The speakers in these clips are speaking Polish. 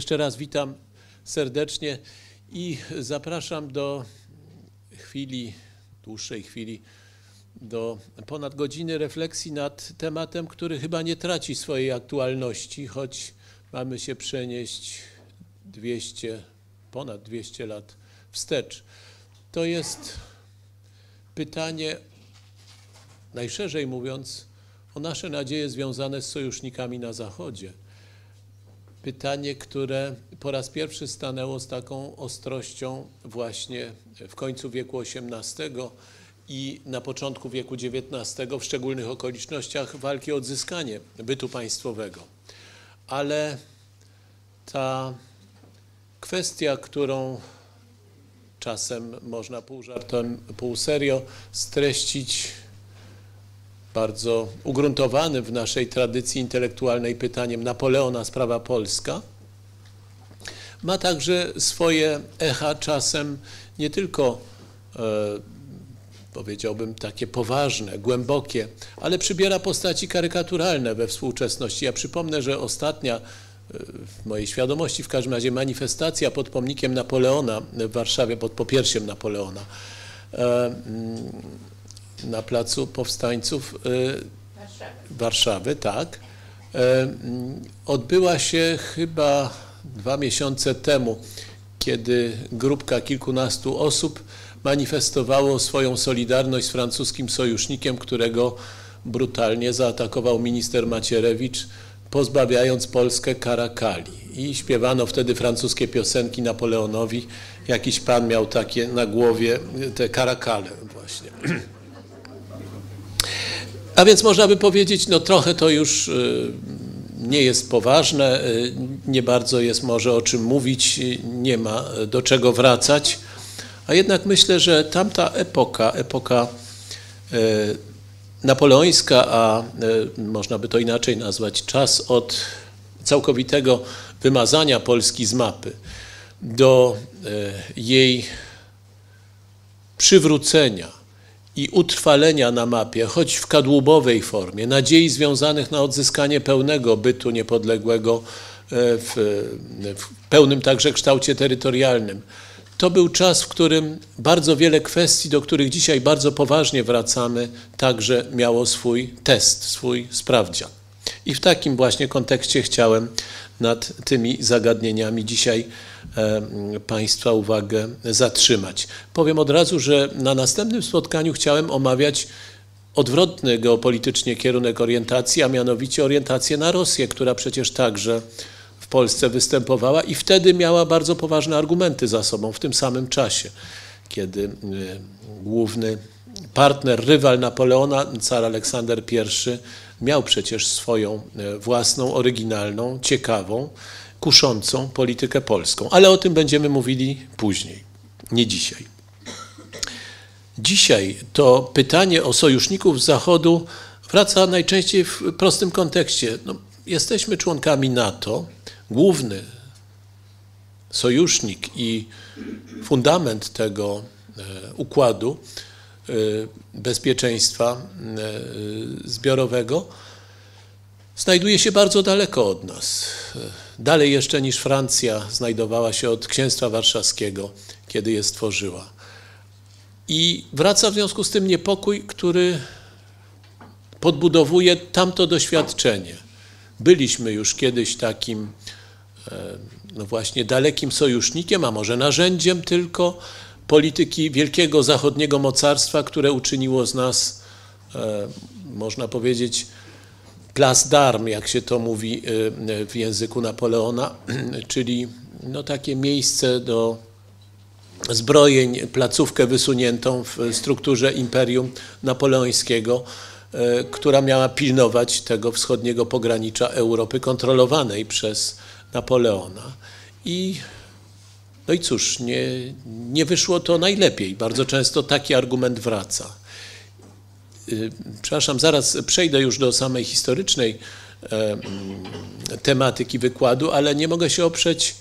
Jeszcze raz witam serdecznie i zapraszam do chwili, dłuższej chwili, do ponad godziny refleksji nad tematem, który chyba nie traci swojej aktualności, choć mamy się przenieść 200, ponad 200 lat wstecz. To jest pytanie, najszerzej mówiąc, o nasze nadzieje związane z sojusznikami na Zachodzie. Pytanie, które po raz pierwszy stanęło z taką ostrością właśnie w końcu wieku XVIII i na początku wieku XIX, w szczególnych okolicznościach walki o odzyskanie bytu państwowego. Ale ta kwestia, którą czasem można pół żartem, pół serio streścić bardzo ugruntowanym w naszej tradycji intelektualnej pytaniem Napoleona sprawa polska, ma także swoje echa czasem nie tylko e, powiedziałbym takie poważne, głębokie, ale przybiera postaci karykaturalne we współczesności. Ja przypomnę, że ostatnia e, w mojej świadomości w każdym razie manifestacja pod pomnikiem Napoleona w Warszawie, pod popiersiem Napoleona e, mm, na Placu Powstańców Warszawy. Warszawy, tak, mm, odbyła się chyba dwa miesiące temu, kiedy grupka kilkunastu osób manifestowało swoją solidarność z francuskim sojusznikiem, którego brutalnie zaatakował minister Macierewicz, pozbawiając Polskę karakali. I śpiewano wtedy francuskie piosenki Napoleonowi. Jakiś pan miał takie na głowie, te karakale właśnie. A więc można by powiedzieć, no trochę to już y, nie jest poważne, y, nie bardzo jest może o czym mówić, y, nie ma do czego wracać. A jednak myślę, że tamta epoka, epoka napoleońska, a można by to inaczej nazwać, czas od całkowitego wymazania Polski z mapy do jej przywrócenia i utrwalenia na mapie, choć w kadłubowej formie, nadziei związanych na odzyskanie pełnego bytu niepodległego w, w pełnym także kształcie terytorialnym. To był czas, w którym bardzo wiele kwestii, do których dzisiaj bardzo poważnie wracamy, także miało swój test, swój sprawdzian. I w takim właśnie kontekście chciałem nad tymi zagadnieniami dzisiaj e, Państwa uwagę zatrzymać. Powiem od razu, że na następnym spotkaniu chciałem omawiać odwrotny geopolitycznie kierunek orientacji, a mianowicie orientację na Rosję, która przecież także w Polsce występowała i wtedy miała bardzo poważne argumenty za sobą w tym samym czasie, kiedy e, główny partner, rywal Napoleona, car Aleksander I, miał przecież swoją e, własną, oryginalną, ciekawą, kuszącą politykę polską. Ale o tym będziemy mówili później, nie dzisiaj. Dzisiaj to pytanie o sojuszników Zachodu wraca najczęściej w prostym kontekście. No, jesteśmy członkami NATO. Główny sojusznik i fundament tego e, układu bezpieczeństwa y, zbiorowego znajduje się bardzo daleko od nas. Dalej jeszcze niż Francja znajdowała się od Księstwa Warszawskiego, kiedy je stworzyła. I wraca w związku z tym niepokój, który podbudowuje tamto doświadczenie. Byliśmy już kiedyś takim, e, no właśnie, dalekim sojusznikiem, a może narzędziem tylko, polityki wielkiego zachodniego mocarstwa, które uczyniło z nas, e, można powiedzieć, place d'armes, jak się to mówi e, w języku Napoleona, czyli no takie miejsce do zbrojeń, placówkę wysuniętą w strukturze imperium napoleońskiego, e, która miała pilnować tego wschodniego pogranicza Europy kontrolowanej przez Napoleona. I no i cóż, nie, nie wyszło to najlepiej. Bardzo często taki argument wraca. Y, przepraszam, zaraz przejdę już do samej historycznej tematyki wykładu, ale nie mogę się oprzeć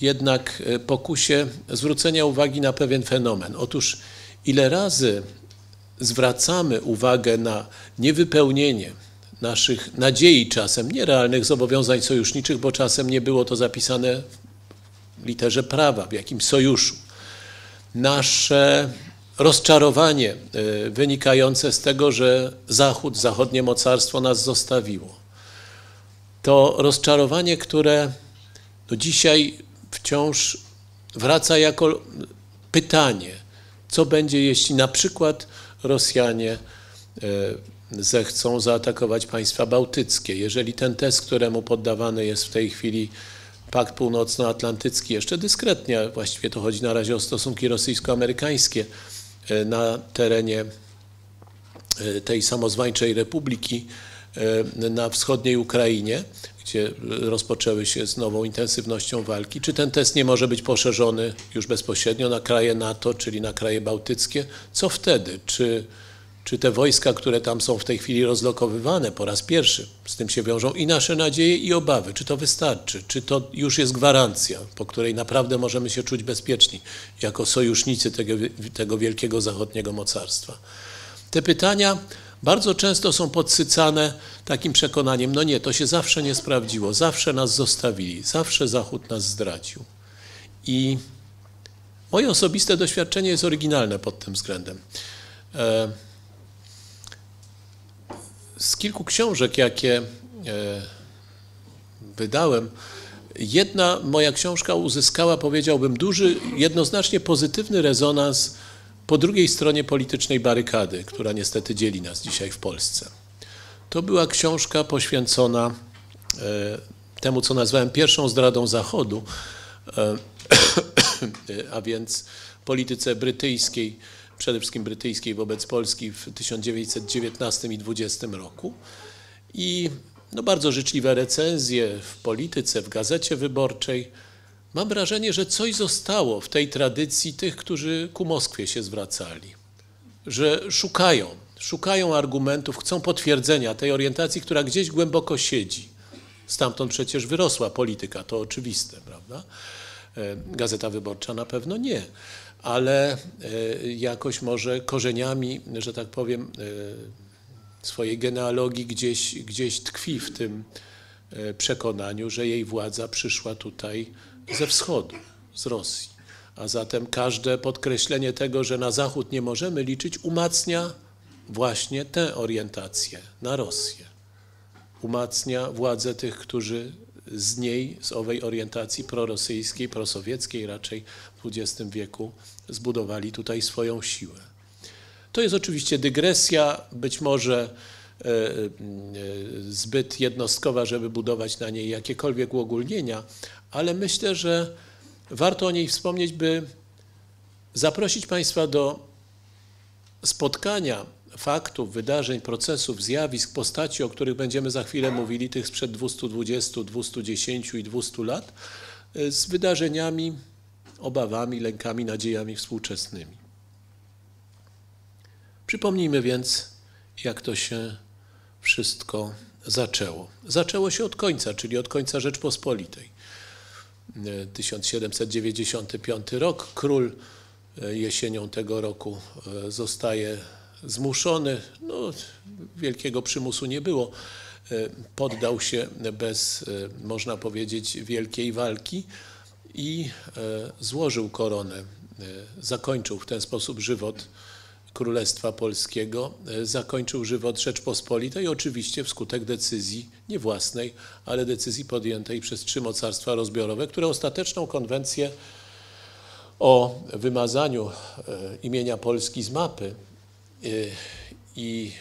jednak e, pokusie zwrócenia uwagi na pewien fenomen. Otóż ile razy zwracamy uwagę na niewypełnienie, naszych nadziei czasem, nierealnych zobowiązań sojuszniczych, bo czasem nie było to zapisane literze prawa, w jakimś sojuszu. Nasze rozczarowanie y, wynikające z tego, że Zachód, zachodnie mocarstwo nas zostawiło. To rozczarowanie, które do dzisiaj wciąż wraca jako pytanie, co będzie, jeśli na przykład Rosjanie e, zechcą zaatakować państwa bałtyckie. Jeżeli ten test, któremu poddawany jest w tej chwili Pakt Północnoatlantycki, jeszcze dyskretnie, właściwie to chodzi na razie o stosunki rosyjsko-amerykańskie e, na terenie e, tej samozwańczej republiki na wschodniej Ukrainie, gdzie rozpoczęły się z nową intensywnością walki. Czy ten test nie może być poszerzony już bezpośrednio na kraje NATO, czyli na kraje bałtyckie? Co wtedy? Czy, czy te wojska, które tam są w tej chwili rozlokowywane po raz pierwszy, z tym się wiążą i nasze nadzieje i obawy, czy to wystarczy? Czy to już jest gwarancja, po której naprawdę możemy się czuć bezpieczni jako sojusznicy tego, tego wielkiego zachodniego mocarstwa? Te pytania bardzo często są podsycane takim przekonaniem, no nie, to się zawsze nie sprawdziło, zawsze nas zostawili, zawsze Zachód nas zdradził. I moje osobiste doświadczenie jest oryginalne pod tym względem. E, z kilku książek, jakie e, wydałem, jedna moja książka uzyskała, powiedziałbym, duży, jednoznacznie pozytywny rezonans po drugiej stronie politycznej barykady, która niestety dzieli nas dzisiaj w Polsce. To była książka poświęcona e, temu, co nazwałem pierwszą zdradą Zachodu, e, a więc polityce brytyjskiej, przede wszystkim brytyjskiej wobec Polski w 1919 i 20 roku. I no, bardzo życzliwe recenzje w polityce, w gazecie wyborczej Mam wrażenie, że coś zostało w tej tradycji tych, którzy ku Moskwie się zwracali, że szukają, szukają argumentów, chcą potwierdzenia tej orientacji, która gdzieś głęboko siedzi. Stamtąd przecież wyrosła polityka, to oczywiste, prawda? E, Gazeta Wyborcza na pewno nie, ale e, jakoś może korzeniami, że tak powiem, e, swojej genealogii gdzieś, gdzieś tkwi w tym przekonaniu, że jej władza przyszła tutaj ze wschodu, z Rosji. A zatem każde podkreślenie tego, że na Zachód nie możemy liczyć, umacnia właśnie tę orientację na Rosję. Umacnia władzę tych, którzy z niej, z owej orientacji prorosyjskiej, prosowieckiej raczej w XX wieku zbudowali tutaj swoją siłę. To jest oczywiście dygresja, być może e, e, zbyt jednostkowa, żeby budować na niej jakiekolwiek uogólnienia, ale myślę, że warto o niej wspomnieć, by zaprosić Państwa do spotkania faktów, wydarzeń, procesów, zjawisk, postaci, o których będziemy za chwilę mówili, tych sprzed 220, 210 i 200 lat, z wydarzeniami, obawami, lękami, nadziejami współczesnymi. Przypomnijmy więc, jak to się wszystko zaczęło. Zaczęło się od końca, czyli od końca Rzeczpospolitej. 1795 rok. Król e, jesienią tego roku e, zostaje zmuszony, no, wielkiego przymusu nie było, e, poddał się bez, można powiedzieć, wielkiej walki i złożył koronę. Zakończył w ten sposób żywot Królestwa Polskiego e, zakończył żywot Rzeczpospolitej, oczywiście wskutek decyzji nie własnej, ale decyzji podjętej przez trzy mocarstwa rozbiorowe, które ostateczną konwencję o wymazaniu e, imienia Polski z mapy e, i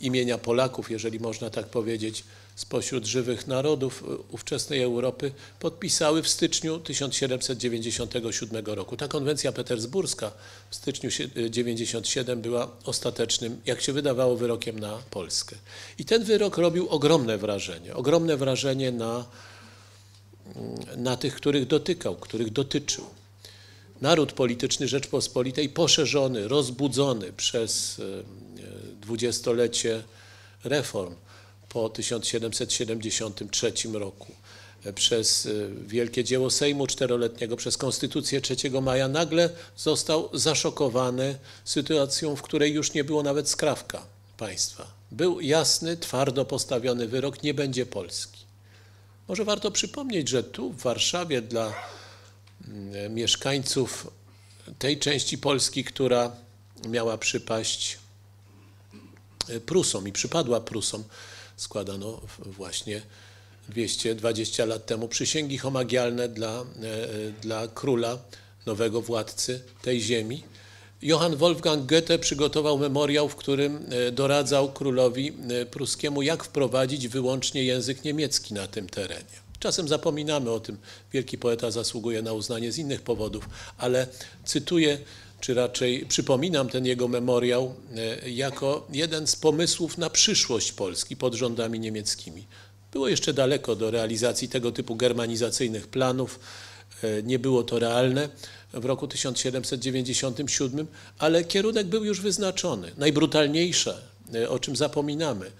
imienia Polaków, jeżeli można tak powiedzieć, spośród żywych narodów ówczesnej Europy podpisały w styczniu 1797 roku. Ta konwencja petersburska w styczniu 1997 była ostatecznym, jak się wydawało, wyrokiem na Polskę. I ten wyrok robił ogromne wrażenie, ogromne wrażenie na, na tych, których dotykał, których dotyczył. Naród polityczny Rzeczpospolitej poszerzony, rozbudzony przez e, dwudziestolecie reform, po 1773 roku e, przez e, wielkie dzieło Sejmu czteroletniego, przez Konstytucję 3 maja, nagle został zaszokowany sytuacją, w której już nie było nawet skrawka państwa. Był jasny, twardo postawiony wyrok, nie będzie Polski. Może warto przypomnieć, że tu w Warszawie dla mieszkańców tej części Polski, która miała przypaść Prusom i przypadła Prusom, składano właśnie 220 lat temu przysięgi homagialne dla, dla króla, nowego władcy tej ziemi. Johann Wolfgang Goethe przygotował memoriał, w którym doradzał królowi pruskiemu, jak wprowadzić wyłącznie język niemiecki na tym terenie. Czasem zapominamy o tym. Wielki poeta zasługuje na uznanie z innych powodów, ale cytuję, czy raczej przypominam ten jego memoriał e, jako jeden z pomysłów na przyszłość Polski pod rządami niemieckimi. Było jeszcze daleko do realizacji tego typu germanizacyjnych planów. E, nie było to realne w roku 1797, ale kierunek był już wyznaczony. Najbrutalniejsze, e, o czym zapominamy,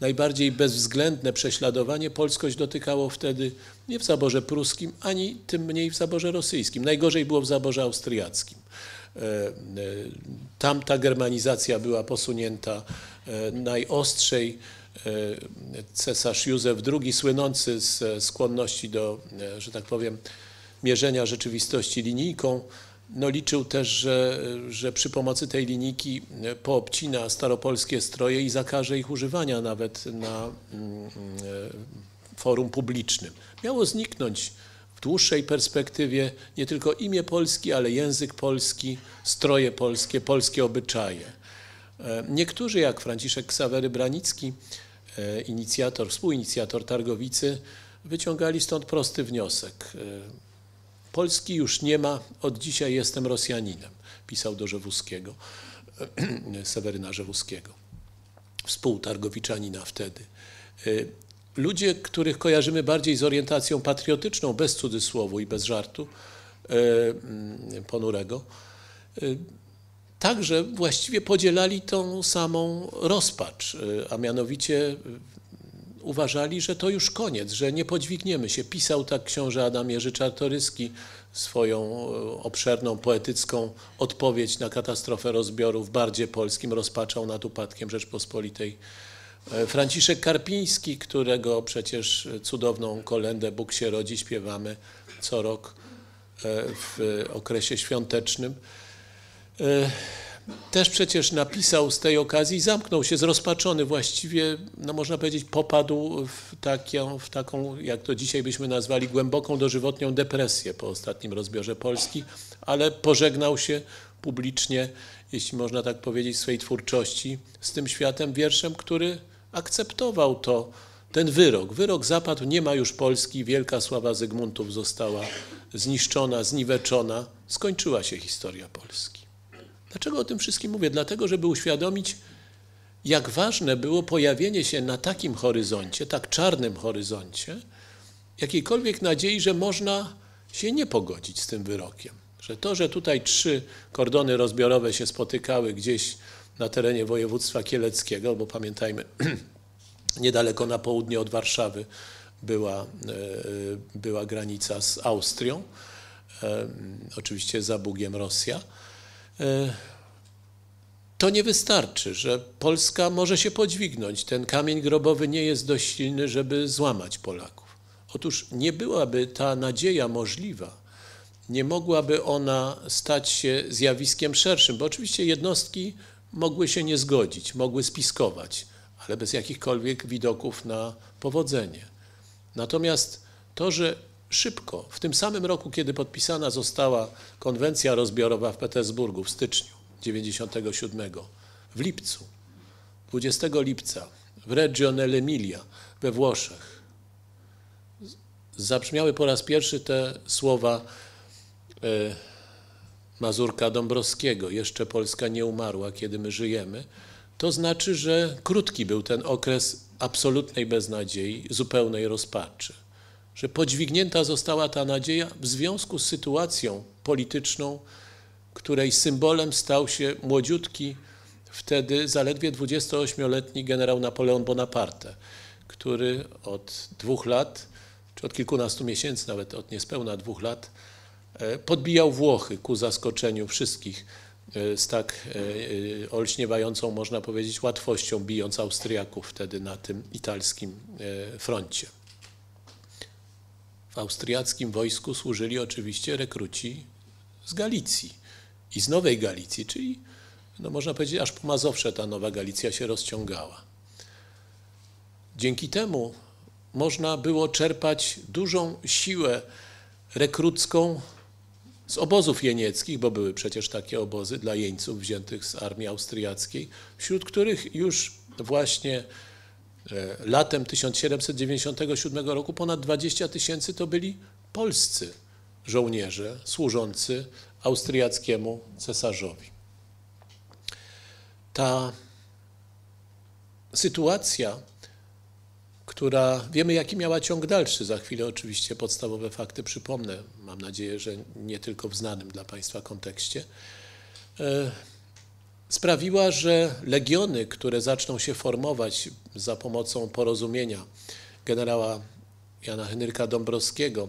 najbardziej bezwzględne prześladowanie polskość dotykało wtedy nie w zaborze pruskim, ani tym mniej w zaborze rosyjskim. Najgorzej było w zaborze austriackim. E, e, tam ta germanizacja była posunięta e, najostrzej. Cesarz Józef II, słynący z skłonności do, że tak powiem, mierzenia rzeczywistości linijką, no liczył też, że, że przy pomocy tej linijki poobcina staropolskie stroje i zakaże ich używania nawet na mm, forum publicznym. Miało zniknąć w dłuższej perspektywie nie tylko imię Polski, ale język polski, stroje polskie, polskie obyczaje. E, niektórzy, jak Franciszek Ksawery Branicki, e, inicjator, współinicjator Targowicy, wyciągali stąd prosty wniosek. Polski już nie ma, od dzisiaj jestem Rosjaninem, pisał do Rzewuskiego, Seweryna Rzewuskiego, współtargowiczanina wtedy. Ludzie, których kojarzymy bardziej z orientacją patriotyczną, bez cudzysłowu i bez żartu e, mm, ponurego, e, także właściwie podzielali tą samą rozpacz, a mianowicie uważali, że to już koniec, że nie podźwigniemy się. Pisał tak książę Adam Jerzy Czartoryski swoją obszerną, poetycką odpowiedź na katastrofę rozbiorów w Bardzie Polskim, rozpaczał nad upadkiem Rzeczpospolitej E, Franciszek Karpiński, którego przecież cudowną kolendę Bóg się rodzi śpiewamy co rok e, w okresie świątecznym. Też przecież napisał z tej okazji, zamknął się zrozpaczony właściwie, no można powiedzieć, popadł w taką, w taką, jak to dzisiaj byśmy nazwali, głęboką dożywotnią depresję po ostatnim rozbiorze Polski, ale pożegnał się publicznie, jeśli można tak powiedzieć, swojej twórczości z tym światem wierszem, który akceptował to, ten wyrok. Wyrok zapadł, nie ma już Polski, wielka sława Zygmuntów została zniszczona, zniweczona, skończyła się historia Polski. Dlaczego o tym wszystkim mówię? Dlatego, żeby uświadomić, jak ważne było pojawienie się na takim horyzoncie, tak czarnym horyzoncie, jakiejkolwiek nadziei, że można się nie pogodzić z tym wyrokiem. Że to, że tutaj trzy kordony rozbiorowe się spotykały gdzieś na terenie województwa kieleckiego, bo pamiętajmy, niedaleko na południe od Warszawy była, e, była granica z Austrią, e, oczywiście za Bugiem Rosja. E, to nie wystarczy, że Polska może się podźwignąć. Ten kamień grobowy nie jest dość silny, żeby złamać Polaków. Otóż nie byłaby ta nadzieja możliwa, nie mogłaby ona stać się zjawiskiem szerszym, bo oczywiście jednostki mogły się nie zgodzić, mogły spiskować, ale bez jakichkolwiek widoków na powodzenie. Natomiast to, że szybko, w tym samym roku, kiedy podpisana została konwencja rozbiorowa w Petersburgu w styczniu 97, w lipcu, 20 lipca w Reggio nell'Emilia we Włoszech, zabrzmiały po raz pierwszy te słowa e, Mazurka Dąbrowskiego, jeszcze Polska nie umarła, kiedy my żyjemy, to znaczy, że krótki był ten okres absolutnej beznadziei, zupełnej rozpaczy. Że podźwignięta została ta nadzieja w związku z sytuacją polityczną, której symbolem stał się młodziutki, wtedy zaledwie 28-letni generał Napoleon Bonaparte, który od dwóch lat, czy od kilkunastu miesięcy, nawet od niespełna dwóch lat, E, podbijał Włochy ku zaskoczeniu wszystkich z tak olśniewającą, można powiedzieć, łatwością, bijąc Austriaków wtedy na tym italskim froncie. W austriackim wojsku służyli oczywiście rekruci z Galicji i z Nowej Galicji, czyli no można powiedzieć, aż po Mazowsze ta Nowa Galicja się rozciągała. Dzięki temu można było czerpać dużą siłę rekrucką z obozów jenieckich, bo były przecież takie obozy dla jeńców wziętych z armii austriackiej, wśród których już właśnie latem 1797 roku ponad 20 tysięcy to byli polscy żołnierze służący austriackiemu cesarzowi. Ta sytuacja, która wiemy, jaki miała ciąg dalszy, za chwilę oczywiście podstawowe fakty przypomnę, mam nadzieję, że nie tylko w znanym dla Państwa kontekście, e, sprawiła, że legiony, które zaczną się formować za pomocą porozumienia generała Jana Henryka Dąbrowskiego,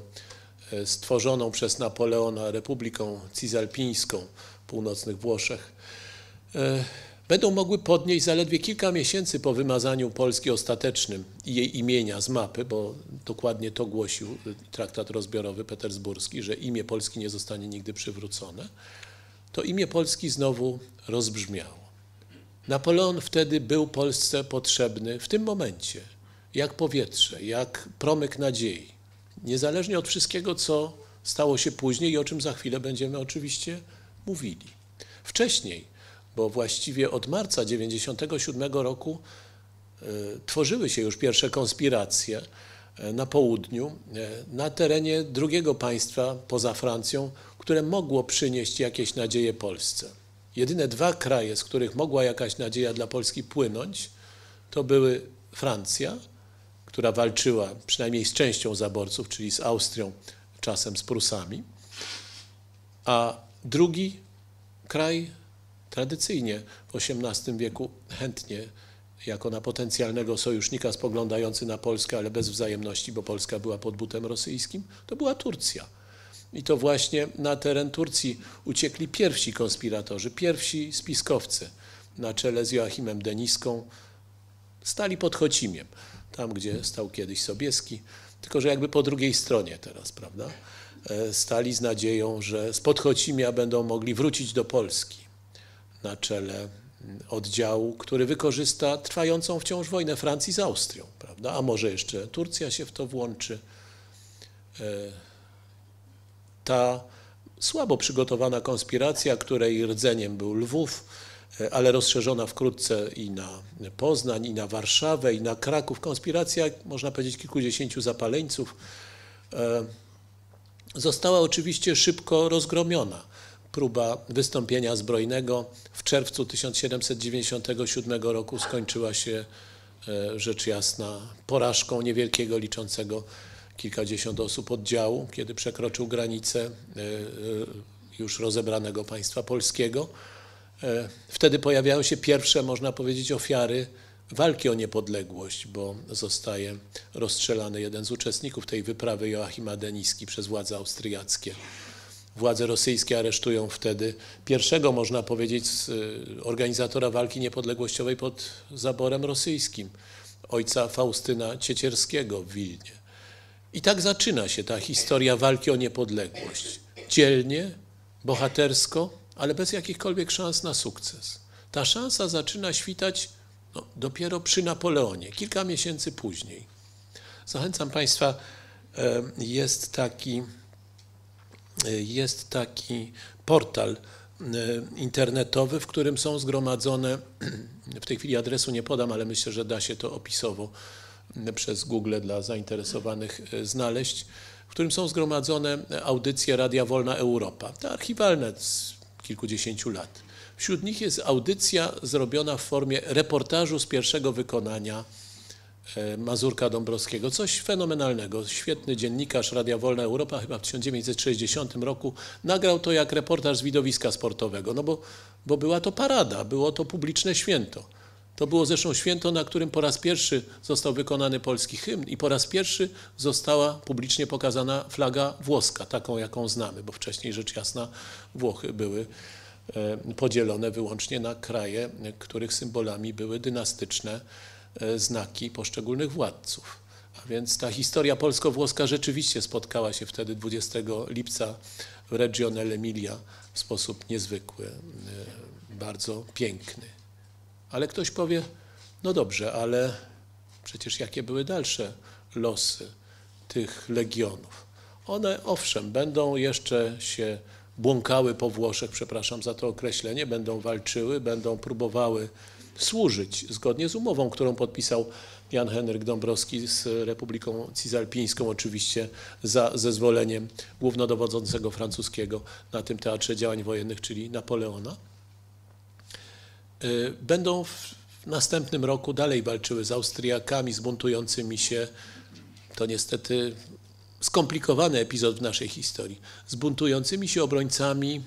E, stworzoną przez Napoleona Republiką Cisalpińską w północnych Włoszech, e, będą mogły podnieść zaledwie kilka miesięcy po wymazaniu Polski ostatecznym i jej imienia z mapy, bo dokładnie to głosił traktat rozbiorowy petersburski, że imię Polski nie zostanie nigdy przywrócone, to imię Polski znowu rozbrzmiało. Napoleon wtedy był Polsce potrzebny w tym momencie, jak powietrze, jak promyk nadziei niezależnie od wszystkiego, co stało się później i o czym za chwilę będziemy oczywiście mówili. Wcześniej, bo właściwie od marca 1997 roku e, tworzyły się już pierwsze konspiracje e, na południu, e, na terenie drugiego państwa poza Francją, które mogło przynieść jakieś nadzieje Polsce. Jedyne dwa kraje, z których mogła jakaś nadzieja dla Polski płynąć, to były Francja która walczyła przynajmniej z częścią zaborców, czyli z Austrią, czasem z Prusami. A drugi kraj tradycyjnie w XVIII wieku chętnie jako na potencjalnego sojusznika spoglądający na Polskę, ale bez wzajemności, bo Polska była pod butem rosyjskim, to była Turcja. I to właśnie na teren Turcji uciekli pierwsi konspiratorzy, pierwsi spiskowcy na czele z Joachimem Deniską, stali pod Chocimiem tam gdzie stał kiedyś Sobieski, tylko że jakby po drugiej stronie teraz, prawda? E, stali z nadzieją, że z Podchocimia będą mogli wrócić do Polski na czele mm, oddziału, który wykorzysta trwającą wciąż wojnę Francji z Austrią, prawda? A może jeszcze Turcja się w to włączy. Ta słabo przygotowana konspiracja, której rdzeniem był Lwów, E, ale rozszerzona wkrótce i na Poznań, i na Warszawę, i na Kraków. Konspiracja, można powiedzieć, kilkudziesięciu zapaleńców e, została oczywiście szybko rozgromiona. Próba wystąpienia zbrojnego w czerwcu 1797 roku skończyła się e, rzecz jasna porażką niewielkiego, liczącego kilkadziesiąt osób oddziału, kiedy przekroczył granicę już rozebranego państwa polskiego. E, wtedy pojawiają się pierwsze, można powiedzieć, ofiary walki o niepodległość, bo zostaje rozstrzelany jeden z uczestników tej wyprawy Joachima Deniski przez władze austriackie. Władze rosyjskie aresztują wtedy pierwszego, można powiedzieć, e, organizatora walki niepodległościowej pod zaborem rosyjskim, ojca Faustyna Ciecierskiego w Wilnie. I tak zaczyna się ta historia walki o niepodległość. Dzielnie, bohatersko, ale bez jakichkolwiek szans na sukces. Ta szansa zaczyna świtać no, dopiero przy Napoleonie, kilka miesięcy później. Zachęcam Państwa, jest taki, jest taki portal internetowy, w którym są zgromadzone, w tej chwili adresu nie podam, ale myślę, że da się to opisowo przez Google dla zainteresowanych e, znaleźć, w którym są zgromadzone audycje Radia Wolna Europa. Te archiwalne kilkudziesięciu lat. Wśród nich jest audycja zrobiona w formie reportażu z pierwszego wykonania e, Mazurka Dąbrowskiego. Coś fenomenalnego. Świetny dziennikarz Radia Wolna Europa chyba w 1960 roku nagrał to jak reportaż z widowiska sportowego, no bo, bo była to parada, było to publiczne święto. To było zresztą święto, na którym po raz pierwszy został wykonany polski hymn i po raz pierwszy została publicznie pokazana flaga włoska, taką jaką znamy, bo wcześniej rzecz jasna Włochy były podzielone wyłącznie na kraje, których symbolami były dynastyczne znaki poszczególnych władców. A więc ta historia polsko-włoska rzeczywiście spotkała się wtedy 20 lipca w Regione Emilia w sposób niezwykły, bardzo piękny. Ale ktoś powie, no dobrze, ale przecież jakie były dalsze losy tych legionów? One owszem, będą jeszcze się błąkały po Włoszech, przepraszam za to określenie, będą walczyły, będą próbowały służyć zgodnie z umową, którą podpisał Jan Henryk Dąbrowski z Republiką Cisalpińską, oczywiście za zezwoleniem głównodowodzącego francuskiego na tym teatrze działań wojennych, czyli Napoleona. Y, będą w następnym roku dalej walczyły z Austriakami, z buntującymi się, to niestety skomplikowany epizod w naszej historii, z buntującymi się obrońcami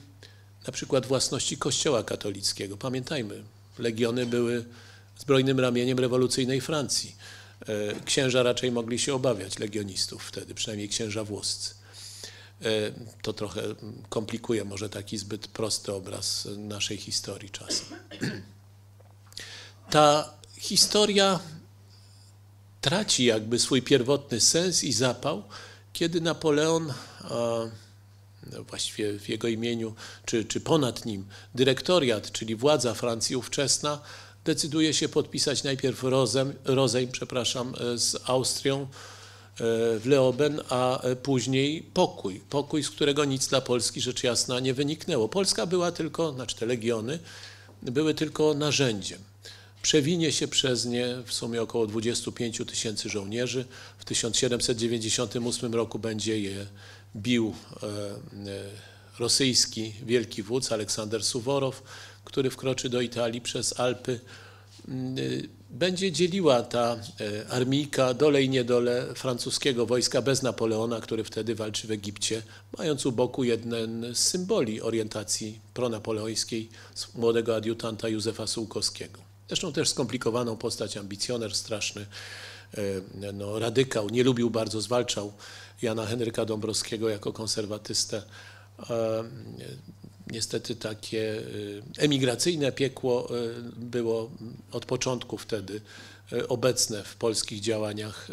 na przykład własności Kościoła katolickiego. Pamiętajmy, legiony były zbrojnym ramieniem rewolucyjnej Francji. E, księża raczej mogli się obawiać legionistów wtedy, przynajmniej księża włoscy. E, to trochę komplikuje może taki zbyt prosty obraz naszej historii czasem. Ta historia traci jakby swój pierwotny sens i zapał, kiedy Napoleon, no właściwie w jego imieniu, czy, czy ponad nim, dyrektoriat, czyli władza Francji ówczesna, decyduje się podpisać najpierw rozem, rozejm przepraszam, z Austrią e, w Leoben, a później pokój. Pokój, z którego nic dla Polski rzecz jasna nie wyniknęło. Polska była tylko, znaczy te legiony, były tylko narzędziem. Przewinie się przez nie w sumie około 25 tysięcy żołnierzy. W 1798 roku będzie je bił e, e, rosyjski wielki wódz Aleksander Suworow, który wkroczy do Italii przez Alpy. Mm, będzie dzieliła ta e, armijka dole i niedole francuskiego wojska bez Napoleona, który wtedy walczy w Egipcie, mając u boku jeden z symboli orientacji pronapoleońskiej młodego adiutanta Józefa Sułkowskiego. Zresztą też skomplikowaną postać, ambicjoner straszny, e, no, radykał, nie lubił bardzo, zwalczał Jana Henryka Dąbrowskiego jako konserwatystę. Niestety takie e, emigracyjne piekło było od początku wtedy obecne w polskich działaniach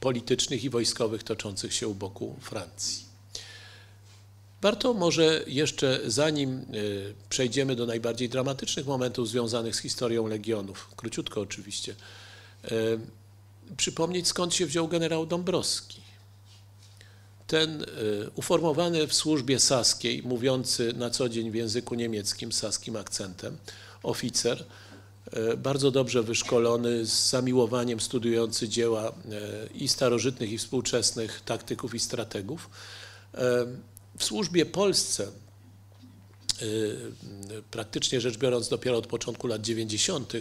politycznych i wojskowych toczących się u boku Francji. Warto może jeszcze, zanim y, przejdziemy do najbardziej dramatycznych momentów związanych z historią legionów, króciutko oczywiście, y, przypomnieć skąd się wziął generał Dąbrowski. Ten y, uformowany w służbie saskiej, mówiący na co dzień w języku niemieckim saskim akcentem, oficer, bardzo dobrze wyszkolony, z zamiłowaniem studiujący dzieła i starożytnych, i współczesnych taktyków i strategów, w służbie Polsce, y, praktycznie rzecz biorąc dopiero od początku lat 90.,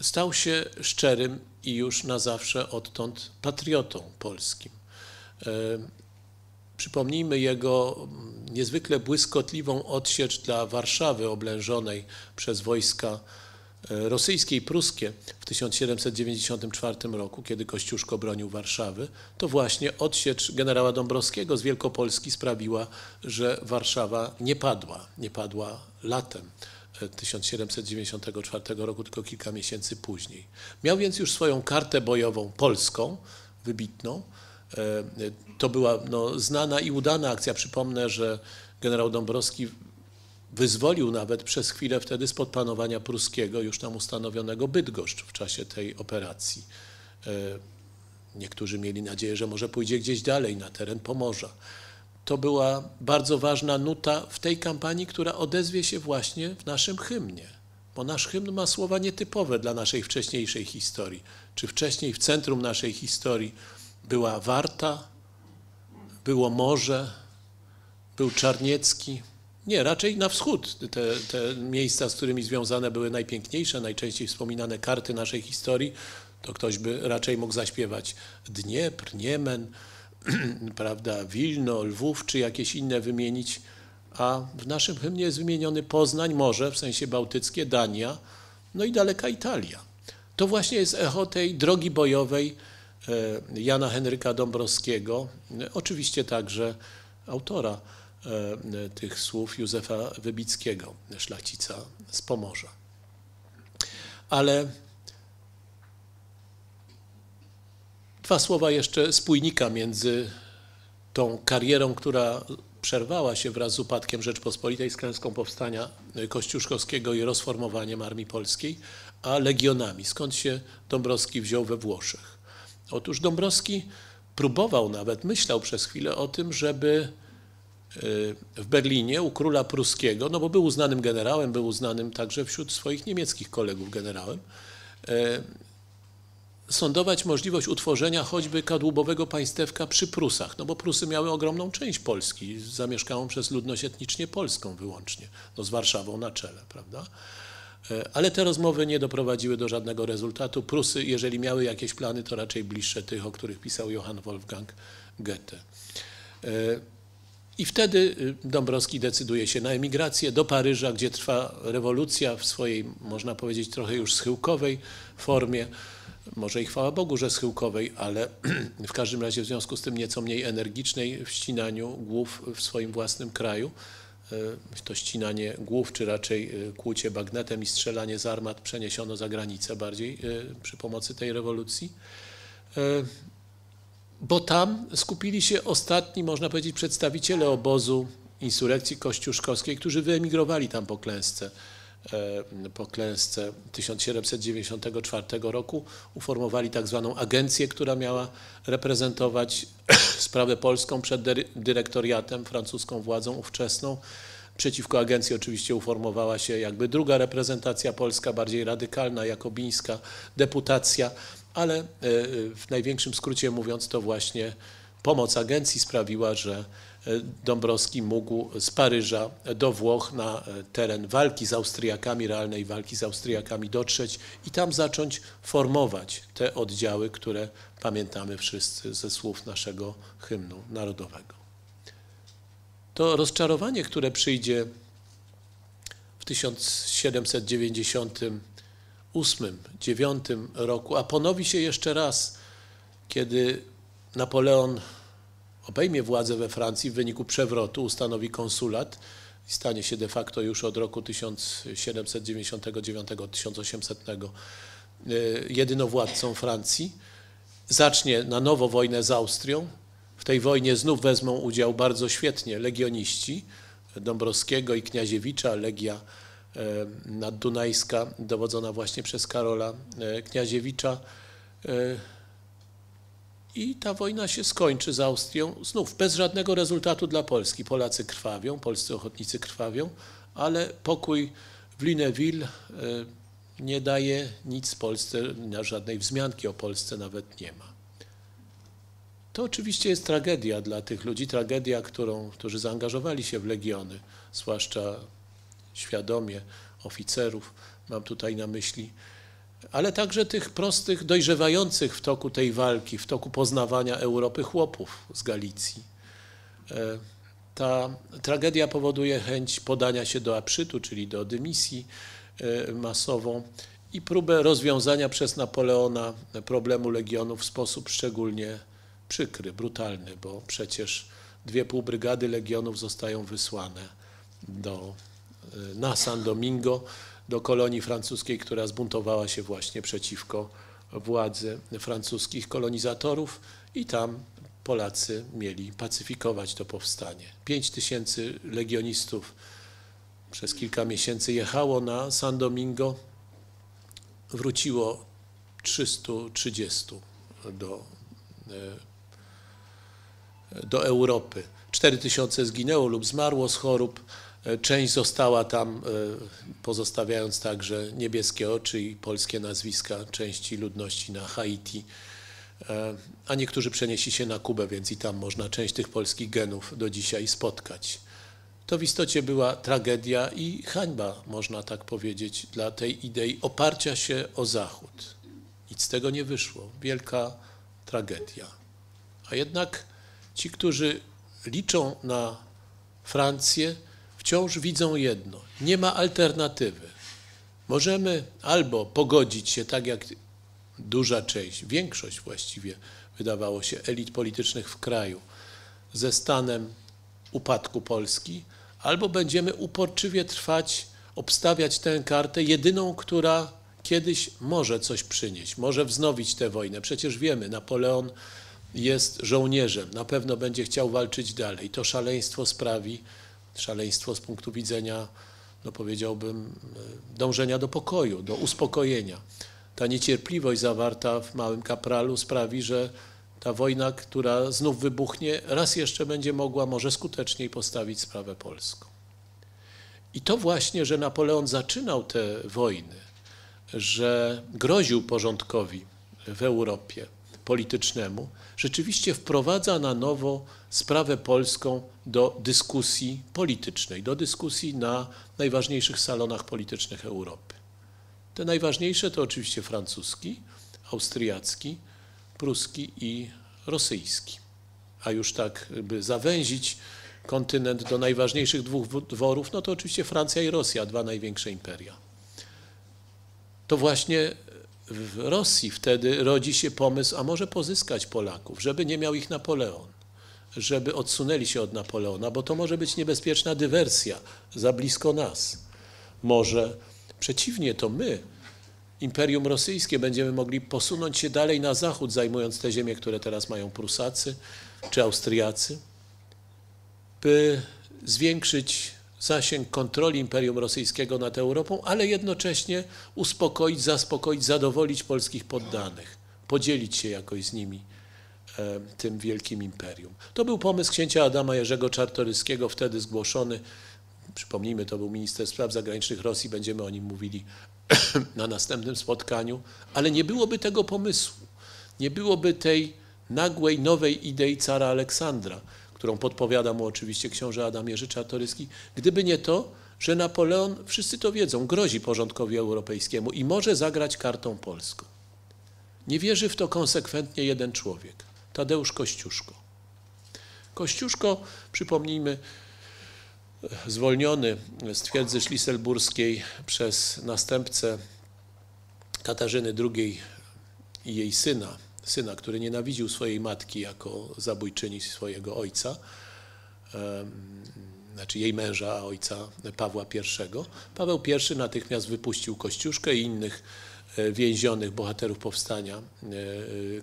stał się szczerym i już na zawsze odtąd patriotą polskim. Przypomnijmy jego niezwykle błyskotliwą odsiecz dla Warszawy oblężonej przez wojska E, rosyjskie i pruskie w 1794 roku, kiedy Kościuszko bronił Warszawy, to właśnie odsiecz generała Dąbrowskiego z Wielkopolski sprawiła, że Warszawa nie padła, nie padła latem 1794 e, roku, tylko kilka miesięcy później. Miał więc już swoją kartę bojową polską, wybitną. E, to była no, znana i udana akcja. Przypomnę, że generał Dąbrowski wyzwolił nawet przez chwilę wtedy spod panowania pruskiego, już tam ustanowionego Bydgoszcz w czasie tej operacji. E, niektórzy mieli nadzieję, że może pójdzie gdzieś dalej, na teren Pomorza. To była bardzo ważna nuta w tej kampanii, która odezwie się właśnie w naszym hymnie, bo nasz hymn ma słowa nietypowe dla naszej wcześniejszej historii. Czy wcześniej w centrum naszej historii była Warta, było morze, był Czarniecki, nie, raczej na wschód. Te, te miejsca, z którymi związane były najpiękniejsze, najczęściej wspominane karty naszej historii, to ktoś by raczej mógł zaśpiewać Dniepr, Niemen, prawda, Wilno, Lwów, czy jakieś inne wymienić. A w naszym hymnie jest wymieniony Poznań, morze, w sensie bałtyckie, Dania, no i daleka Italia. To właśnie jest echo tej drogi bojowej Jana Henryka Dąbrowskiego, oczywiście także autora e, tych słów Józefa Wybickiego, szlachcica z Pomorza. Ale dwa słowa jeszcze spójnika między tą karierą, która przerwała się wraz z upadkiem Rzeczpospolitej, z klęską powstania kościuszkowskiego i rozformowaniem Armii Polskiej, a legionami. Skąd się Dąbrowski wziął we Włoszech? Otóż Dąbrowski próbował nawet, myślał przez chwilę o tym, żeby y, w Berlinie u króla pruskiego, no bo był uznanym generałem, był uznanym także wśród swoich niemieckich kolegów generałem, y, sądować możliwość utworzenia choćby kadłubowego państewka przy Prusach, no bo Prusy miały ogromną część Polski, zamieszkałą przez ludność etnicznie polską wyłącznie, no z Warszawą na czele, prawda? E, ale te rozmowy nie doprowadziły do żadnego rezultatu. Prusy, jeżeli miały jakieś plany, to raczej bliższe tych, o których pisał Johann Wolfgang Goethe. E, I wtedy y, Dąbrowski decyduje się na emigrację do Paryża, gdzie trwa rewolucja w swojej, można powiedzieć, trochę już schyłkowej formie. Może i chwała Bogu, że schyłkowej, ale w każdym razie w związku z tym nieco mniej energicznej w ścinaniu głów w swoim własnym kraju. E, to ścinanie głów, czy raczej e, kłucie bagnetem i strzelanie z armat przeniesiono za granicę bardziej e, przy pomocy tej rewolucji. Bo tam skupili się ostatni, można powiedzieć, przedstawiciele obozu insurekcji kościuszkowskiej, którzy wyemigrowali tam po klęsce po klęsce 1794 roku uformowali tak zwaną agencję, która miała reprezentować sprawę polską przed dyrektoriatem, francuską władzą ówczesną. Przeciwko agencji oczywiście uformowała się jakby druga reprezentacja polska, bardziej radykalna, jakobińska deputacja, ale e, w największym skrócie mówiąc to właśnie pomoc agencji sprawiła, że Dąbrowski mógł z Paryża do Włoch na teren walki z Austriakami, realnej walki z Austriakami dotrzeć i tam zacząć formować te oddziały, które pamiętamy wszyscy ze słów naszego hymnu narodowego. To rozczarowanie, które przyjdzie w 1798-9 roku, a ponowi się jeszcze raz, kiedy Napoleon obejmie władzę we Francji w wyniku przewrotu, ustanowi konsulat i stanie się de facto już od roku 1799-1800 e, jedynowładcą Francji. Zacznie na nowo wojnę z Austrią. W tej wojnie znów wezmą udział bardzo świetnie legioniści Dąbrowskiego i Kniaziewicza, Legia e, naddunajska dowodzona właśnie przez Karola e, Kniaziewicza i ta wojna się skończy z Austrią znów bez żadnego rezultatu dla Polski. Polacy krwawią, polscy ochotnicy krwawią, ale pokój w Lineville nie daje nic Polsce, żadnej wzmianki o Polsce nawet nie ma. To oczywiście jest tragedia dla tych ludzi, tragedia, którą, którzy zaangażowali się w legiony, zwłaszcza świadomie oficerów, mam tutaj na myśli ale także tych prostych, dojrzewających w toku tej walki, w toku poznawania Europy chłopów z Galicji. E, ta tragedia powoduje chęć podania się do apszytu, czyli do dymisji e, masową i próbę rozwiązania przez Napoleona problemu legionów w sposób szczególnie przykry, brutalny, bo przecież dwie pół brygady legionów zostają wysłane do, e, na San Domingo, do kolonii francuskiej, która zbuntowała się właśnie przeciwko władzy francuskich kolonizatorów i tam Polacy mieli pacyfikować to powstanie. Pięć tysięcy legionistów przez kilka miesięcy jechało na San Domingo, wróciło 330 do, e, do Europy. 4 tysiące zginęło lub zmarło z chorób, część została tam, e, pozostawiając także niebieskie oczy i polskie nazwiska części ludności na Haiti, e, a niektórzy przenieśli się na Kubę, więc i tam można część tych polskich genów do dzisiaj spotkać. To w istocie była tragedia i hańba, można tak powiedzieć, dla tej idei oparcia się o Zachód. Nic z tego nie wyszło. Wielka tragedia. A jednak ci, którzy liczą na Francję, wciąż widzą jedno: nie ma alternatywy. Możemy albo pogodzić się tak jak duża część, większość właściwie, wydawało się, elit politycznych w kraju, ze stanem upadku Polski, albo będziemy uporczywie trwać, obstawiać tę kartę, jedyną, która kiedyś może coś przynieść, może wznowić tę wojnę. Przecież wiemy, Napoleon jest żołnierzem, na pewno będzie chciał walczyć dalej. To szaleństwo sprawi, szaleństwo z punktu widzenia, no powiedziałbym, dążenia do pokoju, do uspokojenia. Ta niecierpliwość zawarta w Małym Kapralu sprawi, że ta wojna, która znów wybuchnie, raz jeszcze będzie mogła może skuteczniej postawić sprawę polską. I to właśnie, że Napoleon zaczynał te wojny, że groził porządkowi w Europie politycznemu, rzeczywiście wprowadza na nowo sprawę polską do dyskusji politycznej, do dyskusji na najważniejszych salonach politycznych Europy. Te najważniejsze to oczywiście francuski, austriacki, pruski i rosyjski. A już tak, by zawęzić kontynent do najważniejszych dwóch dworów, no to oczywiście Francja i Rosja, dwa największe imperia. To właśnie w Rosji wtedy rodzi się pomysł, a może pozyskać Polaków, żeby nie miał ich Napoleon, żeby odsunęli się od Napoleona, bo to może być niebezpieczna dywersja za blisko nas. Może przeciwnie, to my, Imperium Rosyjskie, będziemy mogli posunąć się dalej na zachód, zajmując te ziemie, które teraz mają Prusacy czy Austriacy, by zwiększyć zasięg kontroli Imperium Rosyjskiego nad Europą, ale jednocześnie uspokoić, zaspokoić, zadowolić polskich poddanych, podzielić się jakoś z nimi tym wielkim imperium. To był pomysł księcia Adama Jerzego Czartoryskiego, wtedy zgłoszony. Przypomnijmy, to był minister spraw zagranicznych Rosji, będziemy o nim mówili na następnym spotkaniu, ale nie byłoby tego pomysłu, nie byłoby tej nagłej, nowej idei cara Aleksandra, którą podpowiada mu oczywiście książę Adam Jerzy Czartoryski, gdyby nie to, że Napoleon, wszyscy to wiedzą, grozi porządkowi europejskiemu i może zagrać kartą polską. Nie wierzy w to konsekwentnie jeden człowiek, Tadeusz Kościuszko. Kościuszko, przypomnijmy, zwolniony z twierdzy szliselburskiej przez następcę Katarzyny II i jej syna, syna, który nienawidził swojej matki jako zabójczyni swojego ojca, znaczy jej męża, a ojca Pawła I. Paweł I natychmiast wypuścił Kościuszkę i innych e, więzionych bohaterów powstania e,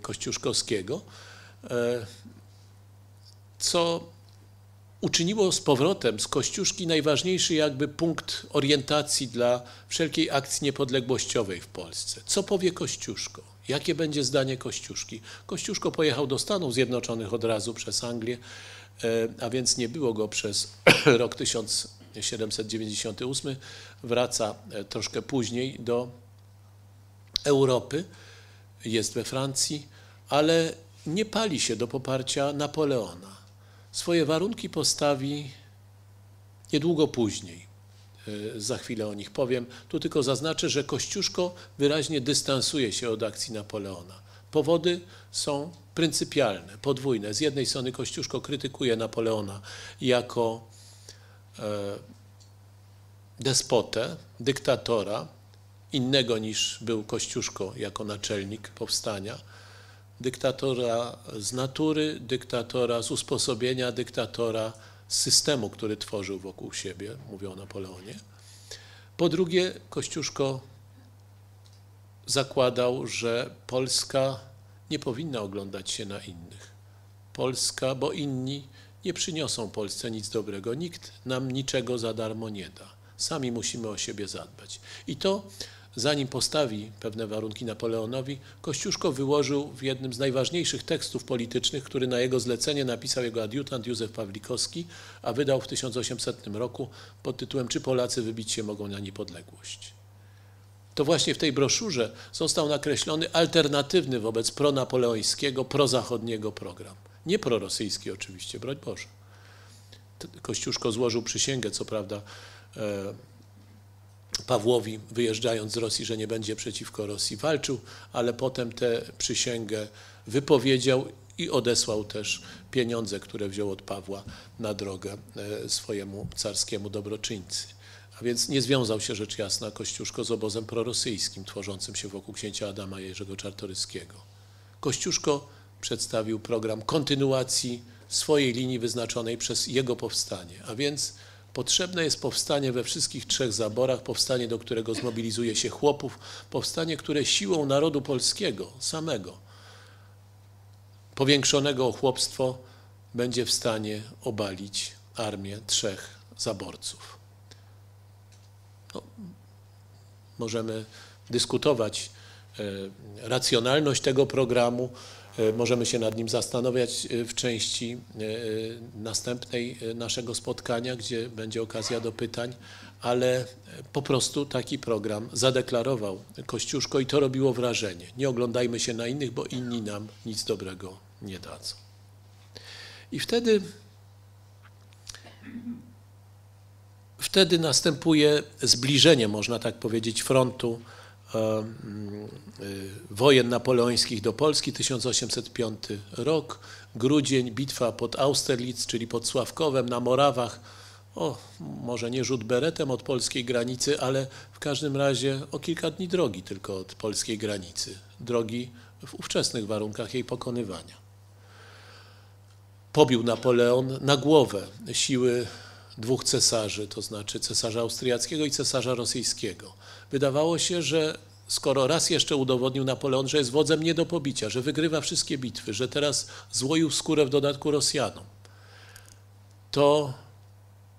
kościuszkowskiego, e, co uczyniło z powrotem z Kościuszki najważniejszy jakby punkt orientacji dla wszelkiej akcji niepodległościowej w Polsce. Co powie Kościuszko? Jakie będzie zdanie Kościuszki? Kościuszko pojechał do Stanów Zjednoczonych od razu przez Anglię, e, a więc nie było go przez rok 1798. Wraca e, troszkę później do Europy, jest we Francji, ale nie pali się do poparcia Napoleona. Swoje warunki postawi niedługo później. E, za chwilę o nich powiem. Tu tylko zaznaczę, że Kościuszko wyraźnie dystansuje się od akcji Napoleona. Powody są pryncypialne, podwójne. Z jednej strony Kościuszko krytykuje Napoleona jako e, despotę, dyktatora, innego niż był Kościuszko jako naczelnik powstania, dyktatora z natury, dyktatora z usposobienia, dyktatora systemu, który tworzył wokół siebie, mówią o Napoleonie. Po drugie, Kościuszko zakładał, że Polska nie powinna oglądać się na innych. Polska, bo inni nie przyniosą Polsce nic dobrego. Nikt nam niczego za darmo nie da. Sami musimy o siebie zadbać. I to zanim postawi pewne warunki Napoleonowi, Kościuszko wyłożył w jednym z najważniejszych tekstów politycznych, który na jego zlecenie napisał jego adiutant Józef Pawlikowski, a wydał w 1800 roku pod tytułem Czy Polacy wybić się mogą na niepodległość? To właśnie w tej broszurze został nakreślony alternatywny wobec pronapoleońskiego, prozachodniego program. Nie prorosyjski oczywiście, broń Boże. Kościuszko złożył przysięgę, co prawda, e, Pawłowi, wyjeżdżając z Rosji, że nie będzie przeciwko Rosji walczył, ale potem tę przysięgę wypowiedział i odesłał też pieniądze, które wziął od Pawła na drogę e, swojemu carskiemu dobroczyńcy. A więc nie związał się rzecz jasna Kościuszko z obozem prorosyjskim tworzącym się wokół księcia Adama Jerzego Czartoryskiego. Kościuszko przedstawił program kontynuacji swojej linii wyznaczonej przez jego powstanie. A więc potrzebne jest powstanie we wszystkich trzech zaborach, powstanie, do którego zmobilizuje się chłopów, powstanie, które siłą narodu polskiego samego, powiększonego o chłopstwo, będzie w stanie obalić armię trzech zaborców. No, możemy dyskutować e, racjonalność tego programu, możemy się nad nim zastanawiać e, w części następnej naszego spotkania, gdzie będzie okazja do pytań, ale po prostu taki program zadeklarował Kościuszko i to robiło wrażenie. Nie oglądajmy się na innych, bo inni nam nic dobrego nie dadzą. I wtedy wtedy następuje zbliżenie, można tak powiedzieć, frontu e, e, wojen napoleońskich do Polski, 1805 rok, grudzień, bitwa pod Austerlitz, czyli pod Sławkowem na Morawach, o, może nie rzut beretem od polskiej granicy, ale w każdym razie o kilka dni drogi tylko od polskiej granicy, drogi w ówczesnych warunkach jej pokonywania. Pobił Napoleon na głowę siły dwóch cesarzy, to znaczy cesarza austriackiego i cesarza rosyjskiego. Wydawało się, że skoro raz jeszcze udowodnił Napoleon, że jest wodzem nie do pobicia, że wygrywa wszystkie bitwy, że teraz złoił skórę w dodatku Rosjanom, to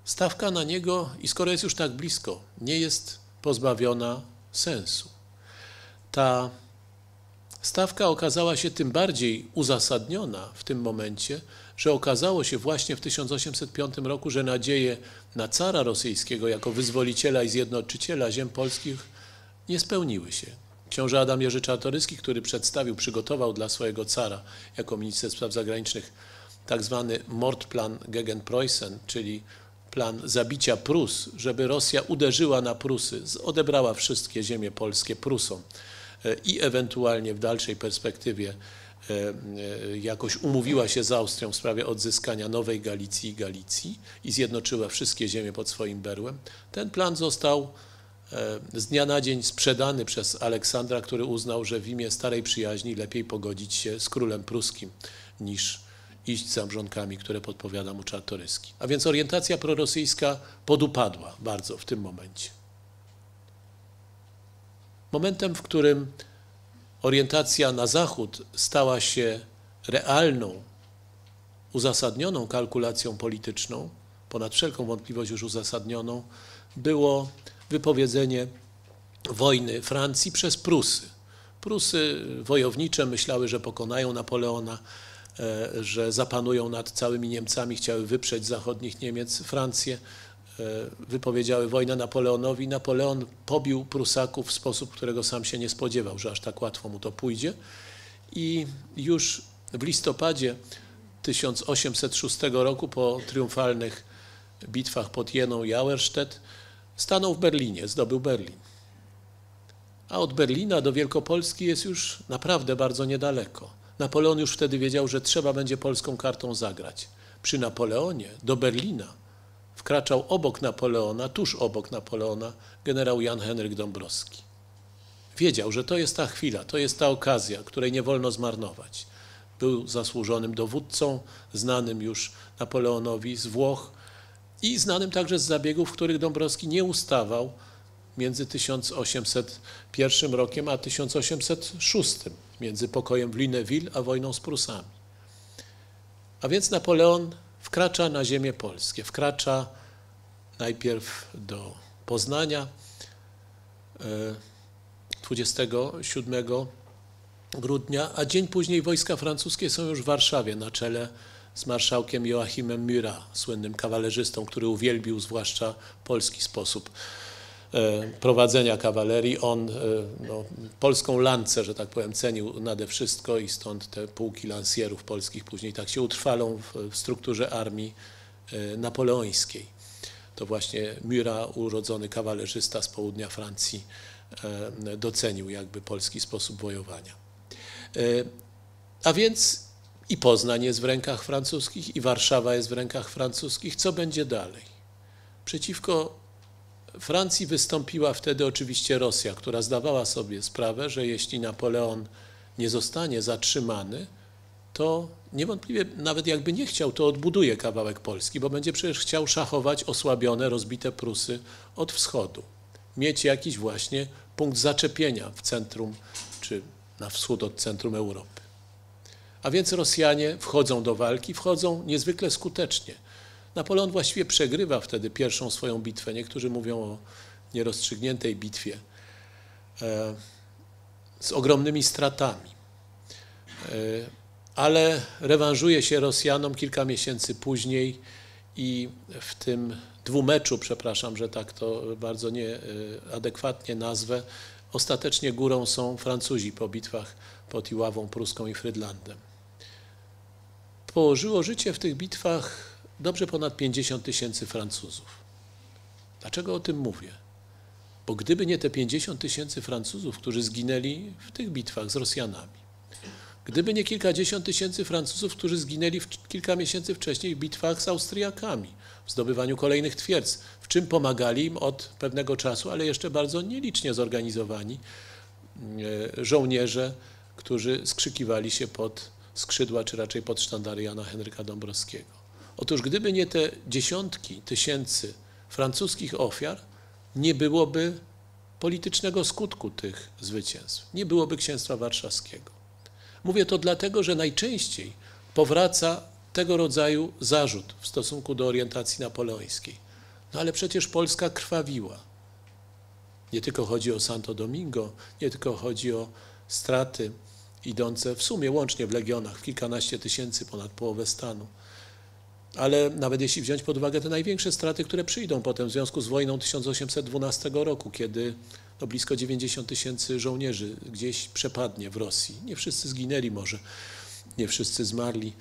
stawka na niego, i skoro jest już tak blisko, nie jest pozbawiona sensu. Ta stawka okazała się tym bardziej uzasadniona w tym momencie, że okazało się właśnie w 1805 roku, że nadzieje na cara rosyjskiego jako wyzwoliciela i zjednoczyciela ziem polskich nie spełniły się. Książę Adam Jerzy Czartoryski, który przedstawił, przygotował dla swojego cara jako minister spraw zagranicznych tak zwany Mordplan gegen Preußen, czyli plan zabicia Prus, żeby Rosja uderzyła na Prusy, odebrała wszystkie ziemie polskie Prusom e, i ewentualnie w dalszej perspektywie jakoś umówiła się z Austrią w sprawie odzyskania Nowej Galicji i Galicji i zjednoczyła wszystkie ziemie pod swoim berłem. Ten plan został e, z dnia na dzień sprzedany przez Aleksandra, który uznał, że w imię starej przyjaźni lepiej pogodzić się z królem pruskim niż iść za mrzonkami, które podpowiada mu Czartoryski. A więc orientacja prorosyjska podupadła bardzo w tym momencie. Momentem, w którym orientacja na zachód stała się realną, uzasadnioną kalkulacją polityczną, ponad wszelką wątpliwość już uzasadnioną, było wypowiedzenie wojny Francji przez Prusy. Prusy wojownicze myślały, że pokonają Napoleona, e, że zapanują nad całymi Niemcami, chciały wyprzeć zachodnich Niemiec Francję. E, wypowiedziały wojnę Napoleonowi. Napoleon pobił Prusaków w sposób, którego sam się nie spodziewał, że aż tak łatwo mu to pójdzie. I już w listopadzie 1806 roku po triumfalnych bitwach pod Jeną i Auerstedt stanął w Berlinie, zdobył Berlin. A od Berlina do Wielkopolski jest już naprawdę bardzo niedaleko. Napoleon już wtedy wiedział, że trzeba będzie polską kartą zagrać. Przy Napoleonie do Berlina wkraczał obok Napoleona, tuż obok Napoleona, generał Jan Henryk Dąbrowski. Wiedział, że to jest ta chwila, to jest ta okazja, której nie wolno zmarnować. Był zasłużonym dowódcą, znanym już Napoleonowi z Włoch i znanym także z zabiegów, w których Dąbrowski nie ustawał między 1801 rokiem a 1806, między pokojem w Lunéville a wojną z Prusami. A więc Napoleon wkracza na ziemię polskie, wkracza najpierw do Poznania 27 e, grudnia, a dzień później wojska francuskie są już w Warszawie na czele z marszałkiem Joachimem Murat, słynnym kawalerzystą, który uwielbił zwłaszcza polski sposób prowadzenia kawalerii. On e, no, polską lancę, że tak powiem, cenił nade wszystko i stąd te pułki lansierów polskich później tak się utrwalą w, w strukturze armii e, napoleońskiej. To właśnie Murat, urodzony kawalerzysta z południa Francji, docenił jakby polski sposób wojowania. A więc i Poznań jest w rękach francuskich, i Warszawa jest w rękach francuskich. Co będzie dalej? Przeciwko Francji wystąpiła wtedy oczywiście Rosja, która zdawała sobie sprawę, że jeśli Napoleon nie zostanie zatrzymany, to niewątpliwie nawet jakby nie chciał, to odbuduje kawałek Polski, bo będzie przecież chciał szachować osłabione, rozbite Prusy od wschodu. Mieć jakiś właśnie punkt zaczepienia w centrum, czy na wschód od centrum Europy. A więc Rosjanie wchodzą do walki, wchodzą niezwykle skutecznie. Napoleon właściwie przegrywa wtedy pierwszą swoją bitwę. Niektórzy mówią o nierozstrzygniętej bitwie e, z ogromnymi stratami. E, ale rewanżuje się Rosjanom kilka miesięcy później i w tym dwumeczu, przepraszam, że tak to bardzo nieadekwatnie nazwę, ostatecznie górą są Francuzi po bitwach pod Iławą Pruską i Frydlandem. Położyło życie w tych bitwach dobrze ponad 50 tysięcy Francuzów. Dlaczego o tym mówię? Bo gdyby nie te 50 tysięcy Francuzów, którzy zginęli w tych bitwach z Rosjanami, gdyby nie kilkadziesiąt tysięcy Francuzów, którzy zginęli kilka miesięcy wcześniej w bitwach z Austriakami, w zdobywaniu kolejnych twierdz, w czym pomagali im od pewnego czasu, ale jeszcze bardzo nielicznie zorganizowani e, żołnierze, którzy skrzykiwali się pod skrzydła, czy raczej pod sztandary Jana Henryka Dąbrowskiego. Otóż gdyby nie te dziesiątki tysięcy francuskich ofiar, nie byłoby politycznego skutku tych zwycięstw, nie byłoby księstwa warszawskiego. Mówię to dlatego, że najczęściej powraca tego rodzaju zarzut w stosunku do orientacji napoleońskiej. No ale przecież Polska krwawiła. Nie tylko chodzi o Santo Domingo, nie tylko chodzi o straty idące w sumie łącznie w legionach, w kilkanaście tysięcy, ponad połowę stanu. Ale nawet jeśli wziąć pod uwagę te największe straty, które przyjdą potem w związku z wojną 1812 roku, kiedy no blisko 90 tysięcy żołnierzy gdzieś przepadnie w Rosji. Nie wszyscy zginęli może, nie wszyscy zmarli.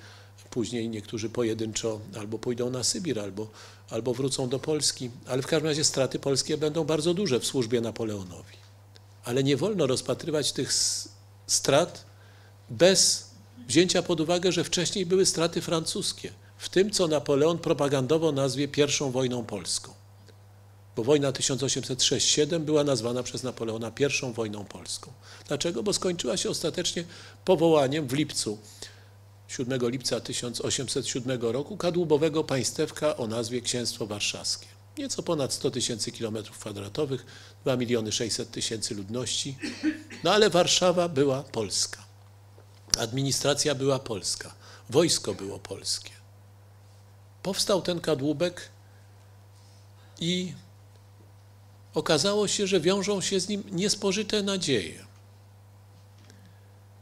Później niektórzy pojedynczo albo pójdą na Sybir, albo, albo wrócą do Polski, ale w każdym razie straty polskie będą bardzo duże w służbie Napoleonowi. Ale nie wolno rozpatrywać tych strat bez wzięcia pod uwagę, że wcześniej były straty francuskie, w tym co Napoleon propagandowo nazwie pierwszą wojną polską bo wojna 1806-7 była nazwana przez Napoleona pierwszą wojną polską. Dlaczego? Bo skończyła się ostatecznie powołaniem w lipcu 7 lipca 1807 roku kadłubowego państewka o nazwie Księstwo Warszawskie. Nieco ponad 100 tysięcy kilometrów kwadratowych, 2 miliony 600 tysięcy ludności, no ale Warszawa była polska. Administracja była polska, wojsko było polskie. Powstał ten kadłubek i okazało się, że wiążą się z nim niespożyte nadzieje.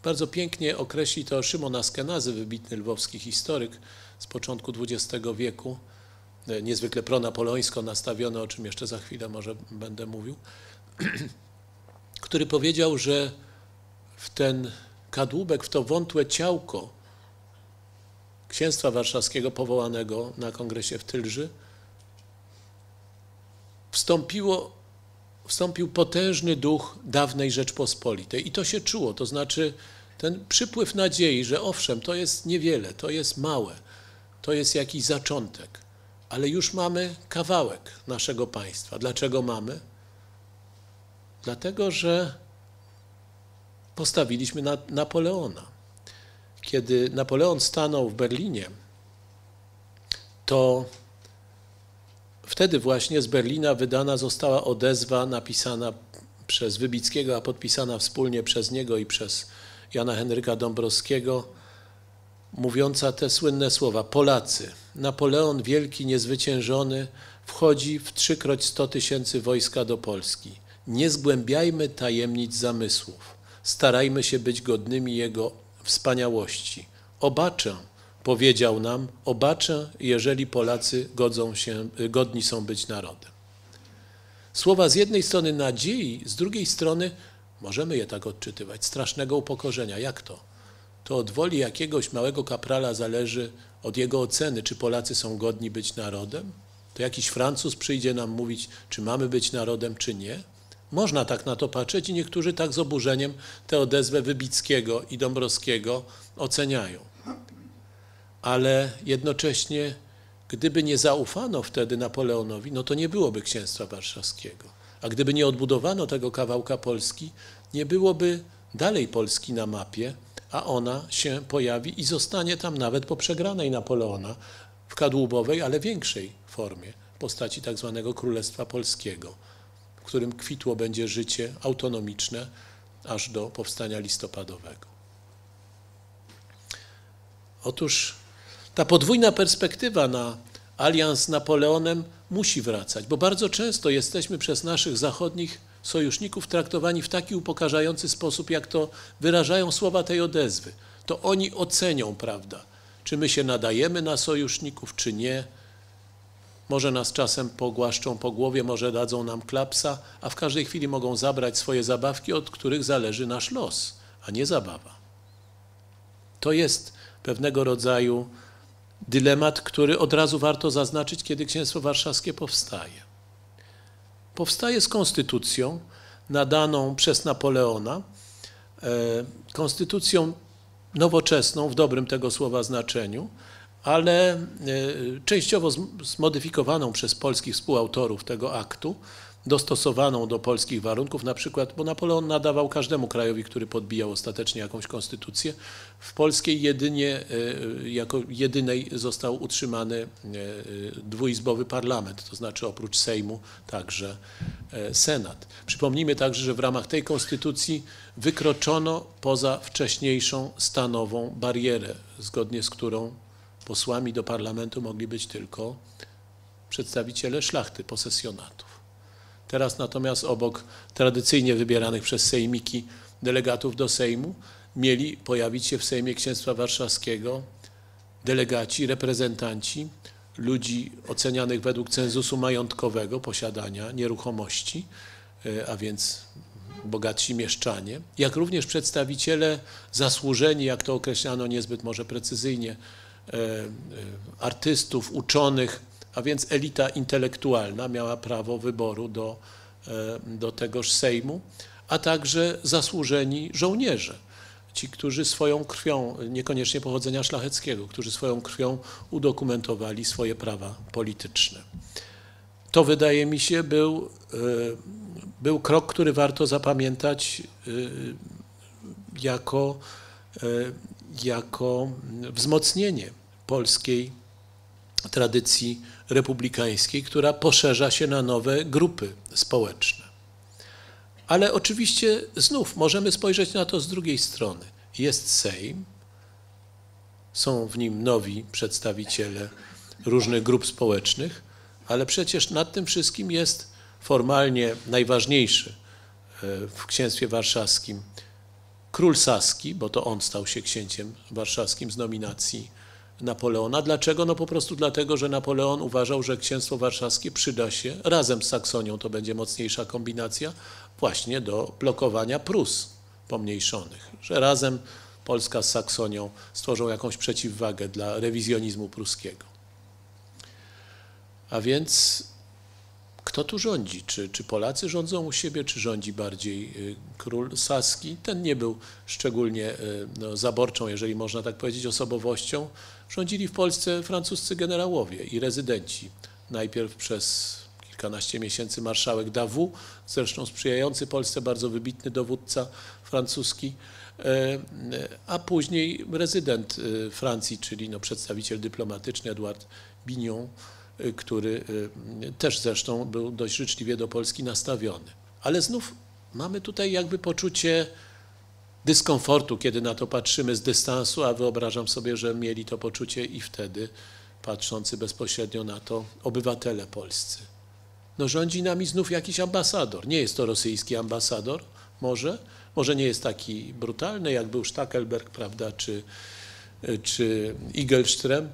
Bardzo pięknie określi to Szymon Askenazy, wybitny lwowski historyk z początku XX wieku, e, niezwykle pronapoleońsko nastawiony, o czym jeszcze za chwilę może będę mówił, który powiedział, że w ten kadłubek, w to wątłe ciałko księstwa warszawskiego powołanego na kongresie w Tylży, wstąpiło wstąpił potężny duch dawnej Rzeczpospolitej i to się czuło, to znaczy ten przypływ nadziei, że owszem, to jest niewiele, to jest małe, to jest jakiś zaczątek, ale już mamy kawałek naszego państwa. Dlaczego mamy? Dlatego, że postawiliśmy na Napoleona. Kiedy Napoleon stanął w Berlinie, to Wtedy właśnie z Berlina wydana została odezwa napisana przez Wybickiego, a podpisana wspólnie przez niego i przez Jana Henryka Dąbrowskiego, mówiąca te słynne słowa: Polacy, Napoleon wielki, niezwyciężony, wchodzi w trzykroć sto tysięcy wojska do Polski. Nie zgłębiajmy tajemnic zamysłów, starajmy się być godnymi jego wspaniałości. Obaczę, powiedział nam, obaczę, jeżeli Polacy godzą się, godni są być narodem. Słowa z jednej strony nadziei, z drugiej strony możemy je tak odczytywać, strasznego upokorzenia. Jak to? To od woli jakiegoś małego kaprala zależy od jego oceny, czy Polacy są godni być narodem? To jakiś Francuz przyjdzie nam mówić, czy mamy być narodem, czy nie? Można tak na to patrzeć i niektórzy tak z oburzeniem tę odezwę Wybickiego i Dąbrowskiego oceniają ale jednocześnie, gdyby nie zaufano wtedy Napoleonowi, no to nie byłoby księstwa warszawskiego. A gdyby nie odbudowano tego kawałka Polski, nie byłoby dalej Polski na mapie, a ona się pojawi i zostanie tam nawet po przegranej Napoleona w kadłubowej, ale większej formie w postaci tak zwanego Królestwa Polskiego, którym kwitło będzie życie autonomiczne aż do powstania listopadowego. Otóż ta podwójna perspektywa na alians z Napoleonem musi wracać, bo bardzo często jesteśmy przez naszych zachodnich sojuszników traktowani w taki upokarzający sposób, jak to wyrażają słowa tej odezwy. To oni ocenią, prawda, czy my się nadajemy na sojuszników, czy nie. Może nas czasem pogłaszczą po głowie, może dadzą nam klapsa, a w każdej chwili mogą zabrać swoje zabawki, od których zależy nasz los, a nie zabawa. To jest pewnego rodzaju dylemat, który od razu warto zaznaczyć, kiedy Księstwo Warszawskie powstaje. Powstaje z konstytucją nadaną przez Napoleona, e, konstytucją nowoczesną w dobrym tego słowa znaczeniu, ale e, częściowo zmodyfikowaną przez polskich współautorów tego aktu, dostosowaną do polskich warunków, na przykład, bo Napoleon nadawał każdemu krajowi, który podbijał ostatecznie jakąś konstytucję. W polskiej jedynie, e, jako jedynej został utrzymany e, dwuizbowy parlament, to znaczy oprócz Sejmu także Senat. Przypomnijmy także, że w ramach tej konstytucji wykroczono poza wcześniejszą stanową barierę, zgodnie z którą posłami do parlamentu mogli być tylko przedstawiciele szlachty, posesjonatów. Teraz natomiast obok tradycyjnie wybieranych przez sejmiki delegatów do Sejmu mieli pojawić się w Sejmie Księstwa Warszawskiego delegaci, reprezentanci ludzi ocenianych według cenzusu majątkowego, posiadania nieruchomości, e, a więc bogatsi mieszczanie, jak również przedstawiciele zasłużeni, jak to określano niezbyt może precyzyjnie, artystów, uczonych, a więc elita intelektualna miała prawo wyboru do, e, do tegoż Sejmu, a także zasłużeni żołnierze. Ci, którzy swoją krwią, niekoniecznie pochodzenia szlacheckiego, którzy swoją krwią udokumentowali swoje prawa polityczne. To wydaje mi się był, e, był krok, który warto zapamiętać e, jako, jako wzmocnienie polskiej tradycji republikańskiej, która poszerza się na nowe grupy społeczne. Ale oczywiście znów możemy spojrzeć na to z drugiej strony. Jest Sejm, są w nim nowi przedstawiciele różnych grup społecznych, ale przecież nad tym wszystkim jest formalnie najważniejszy e, w księstwie warszawskim król Saski, bo to on stał się księciem warszawskim z nominacji Napoleona. Dlaczego? No po prostu dlatego, że Napoleon uważał, że księstwo warszawskie przyda się razem z Saksonią, to będzie mocniejsza kombinacja, właśnie do blokowania Prus pomniejszonych, że razem Polska z Saksonią stworzą jakąś przeciwwagę dla rewizjonizmu pruskiego. A więc kto tu rządzi? Czy, czy Polacy rządzą u siebie, czy rządzi bardziej y, król Saski? Ten nie był szczególnie y, no, zaborczą, jeżeli można tak powiedzieć, osobowością. Rządzili w Polsce francuscy generałowie i rezydenci. Najpierw przez kilkanaście miesięcy marszałek Davout, zresztą sprzyjający Polsce, bardzo wybitny dowódca francuski, e, a później rezydent y, Francji, czyli no, przedstawiciel dyplomatyczny Edouard Bignon, Y, który też zresztą był dość życzliwie do Polski nastawiony. Ale znów mamy tutaj jakby poczucie dyskomfortu, kiedy na to patrzymy z dystansu, a wyobrażam sobie, że mieli to poczucie i wtedy, patrzący bezpośrednio na to, obywatele polscy. No rządzi nami znów jakiś ambasador. Nie jest to rosyjski ambasador, może, może nie jest taki brutalny, jak był Stackelberg, prawda, czy, czy Igelström,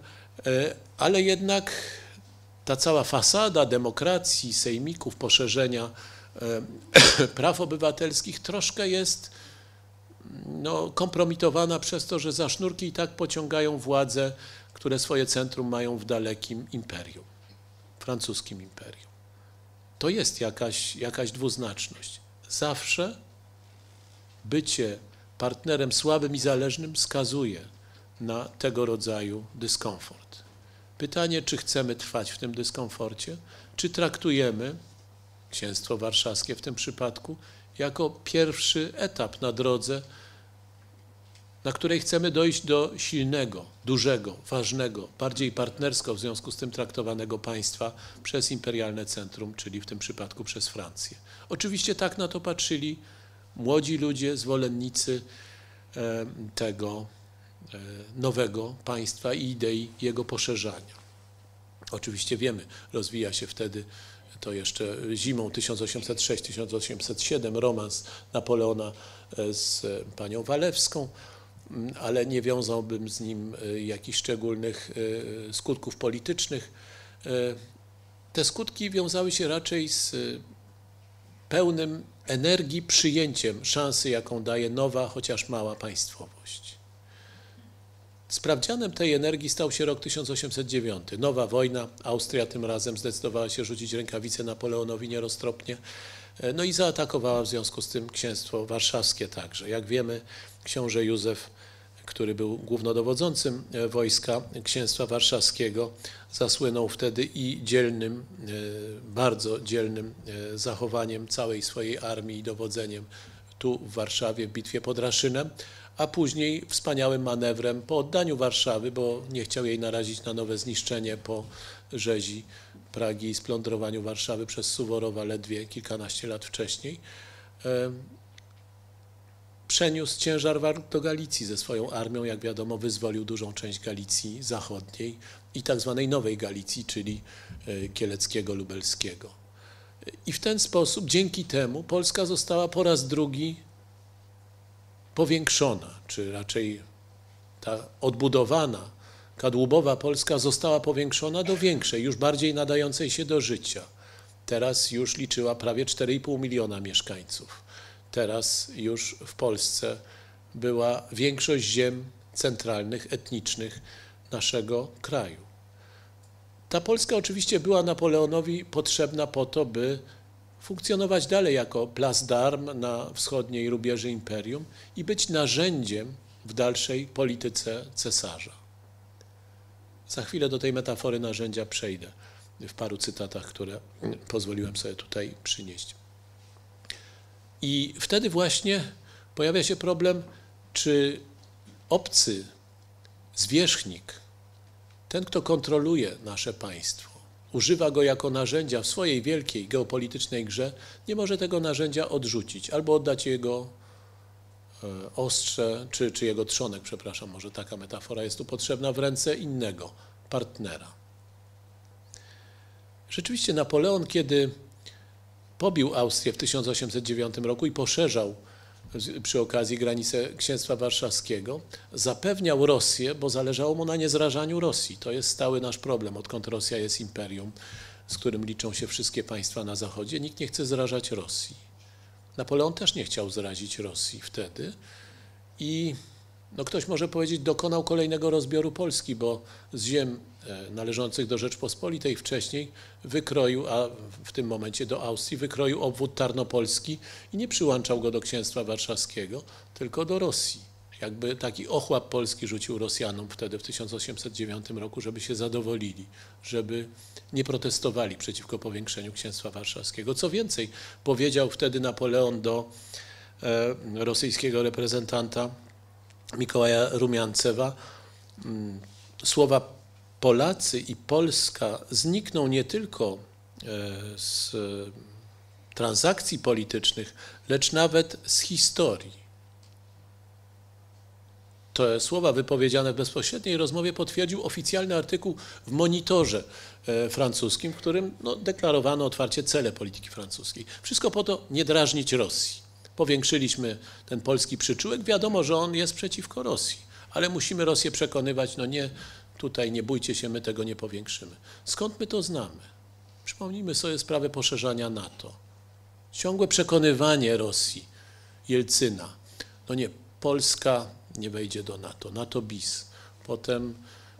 e, ale jednak ta cała fasada demokracji, sejmików, poszerzenia e, praw obywatelskich troszkę jest no, kompromitowana przez to, że za sznurki i tak pociągają władze, które swoje centrum mają w dalekim imperium, francuskim imperium. To jest jakaś, jakaś dwuznaczność. Zawsze bycie partnerem słabym i zależnym skazuje na tego rodzaju dyskomfort. Pytanie, czy chcemy trwać w tym dyskomforcie, czy traktujemy księstwo warszawskie w tym przypadku jako pierwszy etap na drodze na której chcemy dojść do silnego, dużego, ważnego, bardziej partnersko w związku z tym traktowanego państwa przez imperialne centrum, czyli w tym przypadku przez Francję. Oczywiście tak na to patrzyli młodzi ludzie, zwolennicy e, tego e, nowego państwa i idei jego poszerzania. Oczywiście wiemy, rozwija się wtedy to jeszcze zimą 1806-1807 romans Napoleona e, z panią Walewską, ale nie wiązałbym z nim jakichś szczególnych skutków politycznych. Te skutki wiązały się raczej z pełnym energii przyjęciem szansy, jaką daje nowa, chociaż mała państwowość. Sprawdzianem tej energii stał się rok 1809. Nowa wojna. Austria tym razem zdecydowała się rzucić rękawice Napoleonowi nieroztropnie. No i zaatakowała w związku z tym księstwo warszawskie także. Jak wiemy, książę Józef który był głównodowodzącym e, wojska księstwa warszawskiego, zasłynął wtedy i dzielnym, e, bardzo dzielnym e, zachowaniem całej swojej armii i dowodzeniem tu w Warszawie w bitwie pod Raszynem, a później wspaniałym manewrem po oddaniu Warszawy, bo nie chciał jej narazić na nowe zniszczenie po rzezi Pragi i splądrowaniu Warszawy przez Suworowa ledwie kilkanaście lat wcześniej przeniósł ciężar do Galicji ze swoją armią. Jak wiadomo, wyzwolił dużą część Galicji Zachodniej i tak zwanej Nowej Galicji, czyli e, Kieleckiego, Lubelskiego. I w ten sposób, dzięki temu, Polska została po raz drugi powiększona, czy raczej ta odbudowana, kadłubowa Polska została powiększona do większej, już bardziej nadającej się do życia. Teraz już liczyła prawie 4,5 miliona mieszkańców teraz już w Polsce była większość ziem centralnych, etnicznych naszego kraju. Ta Polska oczywiście była Napoleonowi potrzebna po to, by funkcjonować dalej jako place d'armes na wschodniej rubieży imperium i być narzędziem w dalszej polityce cesarza. Za chwilę do tej metafory narzędzia przejdę w paru cytatach, które pozwoliłem sobie tutaj przynieść. I wtedy właśnie pojawia się problem, czy obcy zwierzchnik, ten, kto kontroluje nasze państwo, używa go jako narzędzia w swojej wielkiej geopolitycznej grze, nie może tego narzędzia odrzucić albo oddać jego e, ostrze, czy, czy jego trzonek, przepraszam, może taka metafora jest tu potrzebna, w ręce innego partnera. Rzeczywiście Napoleon, kiedy pobił Austrię w 1809 roku i poszerzał przy okazji granice Księstwa Warszawskiego, zapewniał Rosję, bo zależało mu na niezrażaniu Rosji. To jest stały nasz problem, odkąd Rosja jest imperium, z którym liczą się wszystkie państwa na Zachodzie. Nikt nie chce zrażać Rosji. Napoleon też nie chciał zrazić Rosji wtedy i no ktoś może powiedzieć, dokonał kolejnego rozbioru Polski, bo z ziem należących do Rzeczpospolitej wcześniej wykroił, a w tym momencie do Austrii, wykroił obwód tarnopolski i nie przyłączał go do księstwa warszawskiego, tylko do Rosji. Jakby taki ochłap polski rzucił Rosjanom wtedy w 1809 roku, żeby się zadowolili, żeby nie protestowali przeciwko powiększeniu księstwa warszawskiego. Co więcej, powiedział wtedy Napoleon do e, rosyjskiego reprezentanta Mikołaja Rumiancewa mm, słowa Polacy i Polska znikną nie tylko e, z transakcji politycznych, lecz nawet z historii. Te słowa wypowiedziane w bezpośredniej rozmowie potwierdził oficjalny artykuł w monitorze e, francuskim, w którym no, deklarowano otwarcie cele polityki francuskiej. Wszystko po to nie drażnić Rosji powiększyliśmy ten polski przyczółek. Wiadomo, że on jest przeciwko Rosji, ale musimy Rosję przekonywać, no nie, tutaj nie bójcie się, my tego nie powiększymy. Skąd my to znamy? Przypomnijmy sobie sprawę poszerzania NATO. Ciągłe przekonywanie Rosji, Jelcyna. No nie, Polska nie wejdzie do NATO, NATO bis. Potem,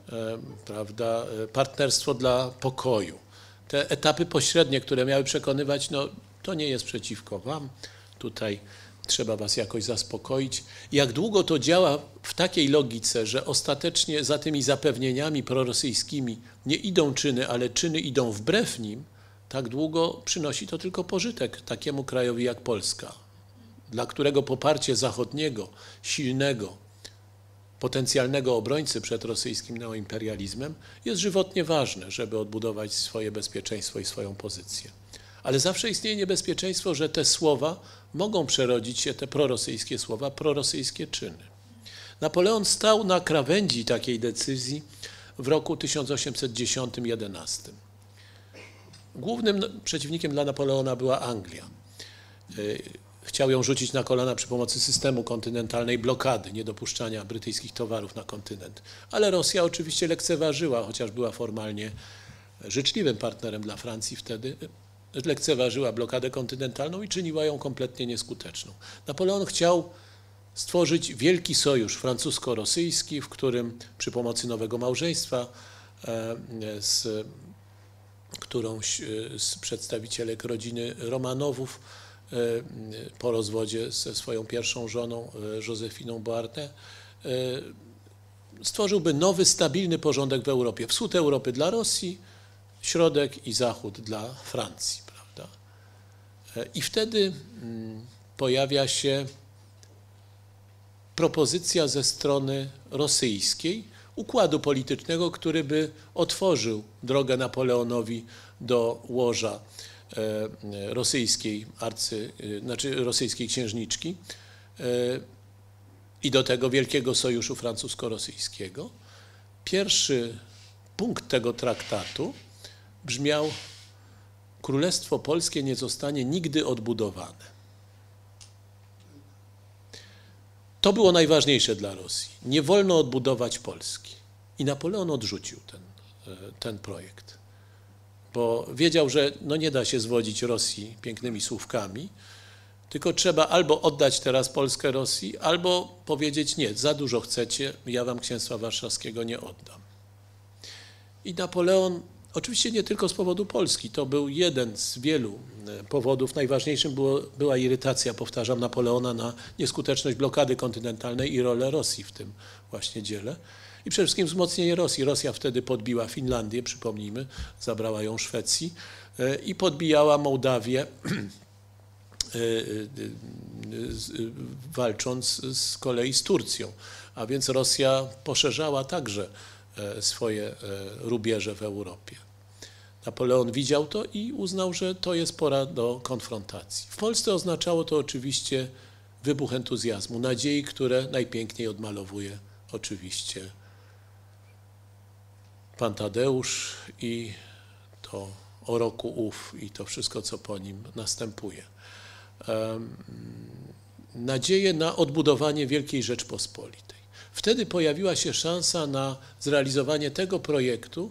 e, prawda, e, partnerstwo dla pokoju. Te etapy pośrednie, które miały przekonywać, no to nie jest przeciwko wam, tutaj trzeba was jakoś zaspokoić. Jak długo to działa w takiej logice, że ostatecznie za tymi zapewnieniami prorosyjskimi nie idą czyny, ale czyny idą wbrew nim, tak długo przynosi to tylko pożytek takiemu krajowi jak Polska, dla którego poparcie zachodniego, silnego, potencjalnego obrońcy przed rosyjskim neoimperializmem jest żywotnie ważne, żeby odbudować swoje bezpieczeństwo i swoją pozycję. Ale zawsze istnieje niebezpieczeństwo, że te słowa mogą przerodzić się, te prorosyjskie słowa, prorosyjskie czyny. Napoleon stał na krawędzi takiej decyzji w roku 1810-11. Głównym przeciwnikiem dla Napoleona była Anglia. Y, chciał ją rzucić na kolana przy pomocy systemu kontynentalnej blokady, niedopuszczania brytyjskich towarów na kontynent. Ale Rosja oczywiście lekceważyła, chociaż była formalnie życzliwym partnerem dla Francji wtedy, lekceważyła blokadę kontynentalną i czyniła ją kompletnie nieskuteczną. Napoleon chciał stworzyć wielki sojusz francusko-rosyjski, w którym przy pomocy nowego małżeństwa e, z którąś e, z przedstawicielek rodziny Romanowów e, po rozwodzie ze swoją pierwszą żoną Józefiną Boartę stworzyłby nowy, stabilny porządek w Europie. Wschód Europy dla Rosji, środek i zachód dla Francji. Prawda? I wtedy mm, pojawia się propozycja ze strony rosyjskiej układu politycznego, który by otworzył drogę Napoleonowi do łoża e, rosyjskiej arcy, e, znaczy rosyjskiej księżniczki e, i do tego wielkiego sojuszu francusko-rosyjskiego. Pierwszy punkt tego traktatu brzmiał Królestwo Polskie nie zostanie nigdy odbudowane. To było najważniejsze dla Rosji. Nie wolno odbudować Polski. I Napoleon odrzucił ten, e, ten projekt, bo wiedział, że no nie da się zwodzić Rosji pięknymi słówkami, tylko trzeba albo oddać teraz Polskę Rosji, albo powiedzieć nie, za dużo chcecie, ja wam księstwa warszawskiego nie oddam. I Napoleon Oczywiście nie tylko z powodu Polski, to był jeden z wielu e, powodów. Najważniejszym było, była irytacja, powtarzam, Napoleona na nieskuteczność blokady kontynentalnej i rolę Rosji w tym właśnie dziele. I przede wszystkim wzmocnienie Rosji. Rosja wtedy podbiła Finlandię, przypomnijmy, zabrała ją Szwecji e, i podbijała Mołdawię, e, walcząc z kolei z Turcją. A więc Rosja poszerzała także swoje rubieże w Europie. Napoleon widział to i uznał, że to jest pora do konfrontacji. W Polsce oznaczało to oczywiście wybuch entuzjazmu, nadziei, które najpiękniej odmalowuje oczywiście pan Tadeusz i to o roku ów i to wszystko, co po nim następuje. Um, nadzieję na odbudowanie Wielkiej Rzeczpospolitej. Wtedy pojawiła się szansa na zrealizowanie tego projektu,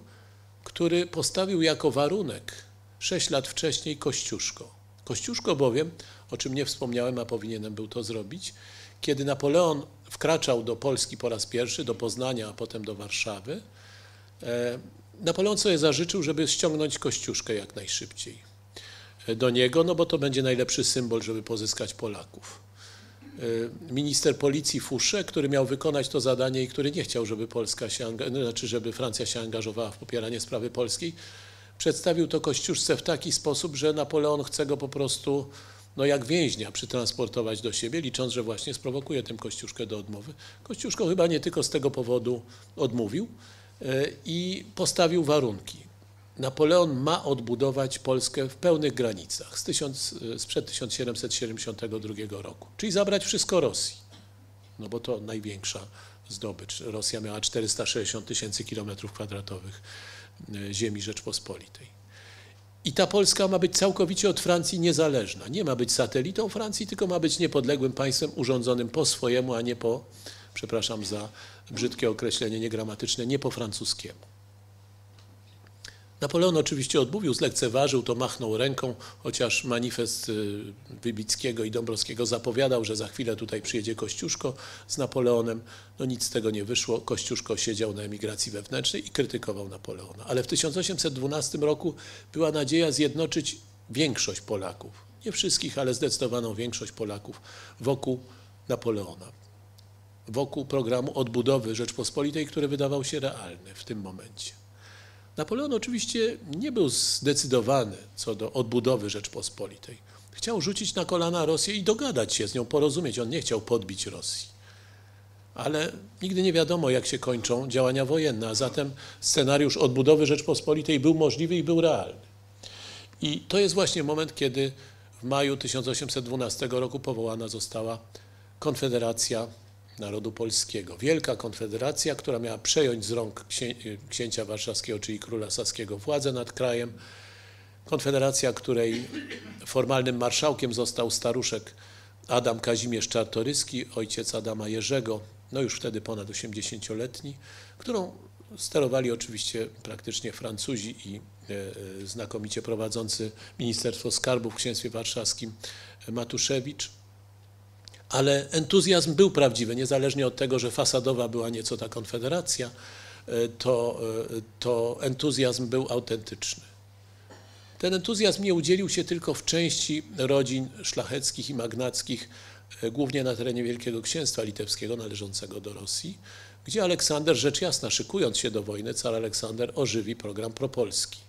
który postawił jako warunek sześć lat wcześniej Kościuszko. Kościuszko bowiem, o czym nie wspomniałem, a powinienem był to zrobić, kiedy Napoleon wkraczał do Polski po raz pierwszy, do Poznania, a potem do Warszawy, e, Napoleon sobie zażyczył, żeby ściągnąć Kościuszkę jak najszybciej do niego, no bo to będzie najlepszy symbol, żeby pozyskać Polaków. Y, minister policji Fusze, który miał wykonać to zadanie i który nie chciał, żeby Polska się, znaczy żeby Francja się angażowała w popieranie sprawy polskiej, przedstawił to Kościuszce w taki sposób, że Napoleon chce go po prostu no jak więźnia przytransportować do siebie, licząc, że właśnie sprowokuje tym Kościuszkę do odmowy. Kościuszko chyba nie tylko z tego powodu odmówił y, i postawił warunki. Napoleon ma odbudować Polskę w pełnych granicach z tysiąc, sprzed 1772 roku, czyli zabrać wszystko Rosji, no bo to największa zdobycz. Rosja miała 460 tysięcy kilometrów kwadratowych e, ziemi Rzeczpospolitej. I ta Polska ma być całkowicie od Francji niezależna. Nie ma być satelitą Francji, tylko ma być niepodległym państwem urządzonym po swojemu, a nie po, przepraszam za brzydkie określenie niegramatyczne, nie po francuskiemu. Napoleon oczywiście odmówił, zlekceważył to, machnął ręką, chociaż manifest y, Wybickiego i Dąbrowskiego zapowiadał, że za chwilę tutaj przyjedzie Kościuszko z Napoleonem. No nic z tego nie wyszło. Kościuszko siedział na emigracji wewnętrznej i krytykował Napoleona. Ale w 1812 roku była nadzieja zjednoczyć większość Polaków. Nie wszystkich, ale zdecydowaną większość Polaków wokół Napoleona. Wokół programu odbudowy Rzeczpospolitej, który wydawał się realny w tym momencie. Napoleon oczywiście nie był zdecydowany co do odbudowy Rzeczpospolitej. Chciał rzucić na kolana Rosję i dogadać się z nią, porozumieć. On nie chciał podbić Rosji. ale nigdy nie wiadomo, jak się kończą działania wojenne, a zatem scenariusz odbudowy Rzeczpospolitej był możliwy i był realny. I to jest właśnie moment, kiedy w maju 1812 roku powołana została Konfederacja Narodu Polskiego. Wielka Konfederacja, która miała przejąć z rąk księcia warszawskiego, czyli króla saskiego, władzę nad krajem. Konfederacja, której formalnym marszałkiem został staruszek Adam Kazimierz Czartoryski, ojciec Adama Jerzego, no już wtedy ponad 80-letni, którą sterowali oczywiście praktycznie Francuzi i e, znakomicie prowadzący Ministerstwo Skarbu w Księstwie Warszawskim Matuszewicz. Ale entuzjazm był prawdziwy, niezależnie od tego, że fasadowa była nieco ta konfederacja, e, to, to entuzjazm był autentyczny. Ten entuzjazm nie udzielił się tylko w części rodzin szlacheckich i magnackich, e, głównie na terenie Wielkiego Księstwa Litewskiego należącego do Rosji, gdzie Aleksander, rzecz jasna, szykując się do wojny, car Aleksander ożywi program propolski.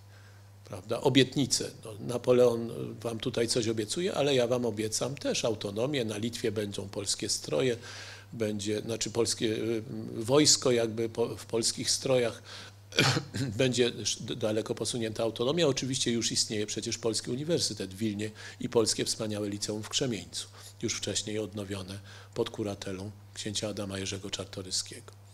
Prawda? Obietnice. No, Napoleon wam tutaj coś obiecuje, ale ja wam obiecam też autonomię. Na Litwie będą polskie stroje, będzie, znaczy polskie y, wojsko jakby po, w polskich strojach, będzie daleko posunięta autonomia. Oczywiście już istnieje przecież Polski Uniwersytet w Wilnie i Polskie Wspaniałe Liceum w Krzemieńcu, już wcześniej odnowione pod kuratelą księcia Adama Jerzego Czartoryskiego.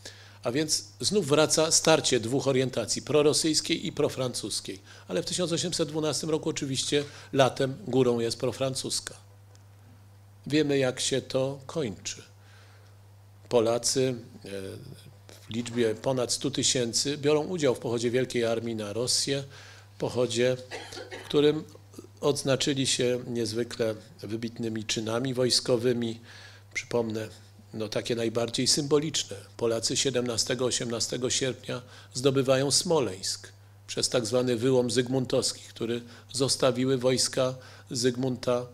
A więc znów wraca starcie dwóch orientacji, prorosyjskiej i profrancuskiej. Ale w 1812 roku oczywiście latem górą jest profrancuska. Wiemy jak się to kończy. Polacy e, liczbie ponad 100 tysięcy biorą udział w pochodzie Wielkiej Armii na Rosję, pochodzie, w którym odznaczyli się niezwykle wybitnymi czynami wojskowymi. Przypomnę, no takie najbardziej symboliczne. Polacy 17-18 sierpnia zdobywają Smoleńsk przez tak zwany wyłom zygmuntowski, który zostawiły wojska Zygmunta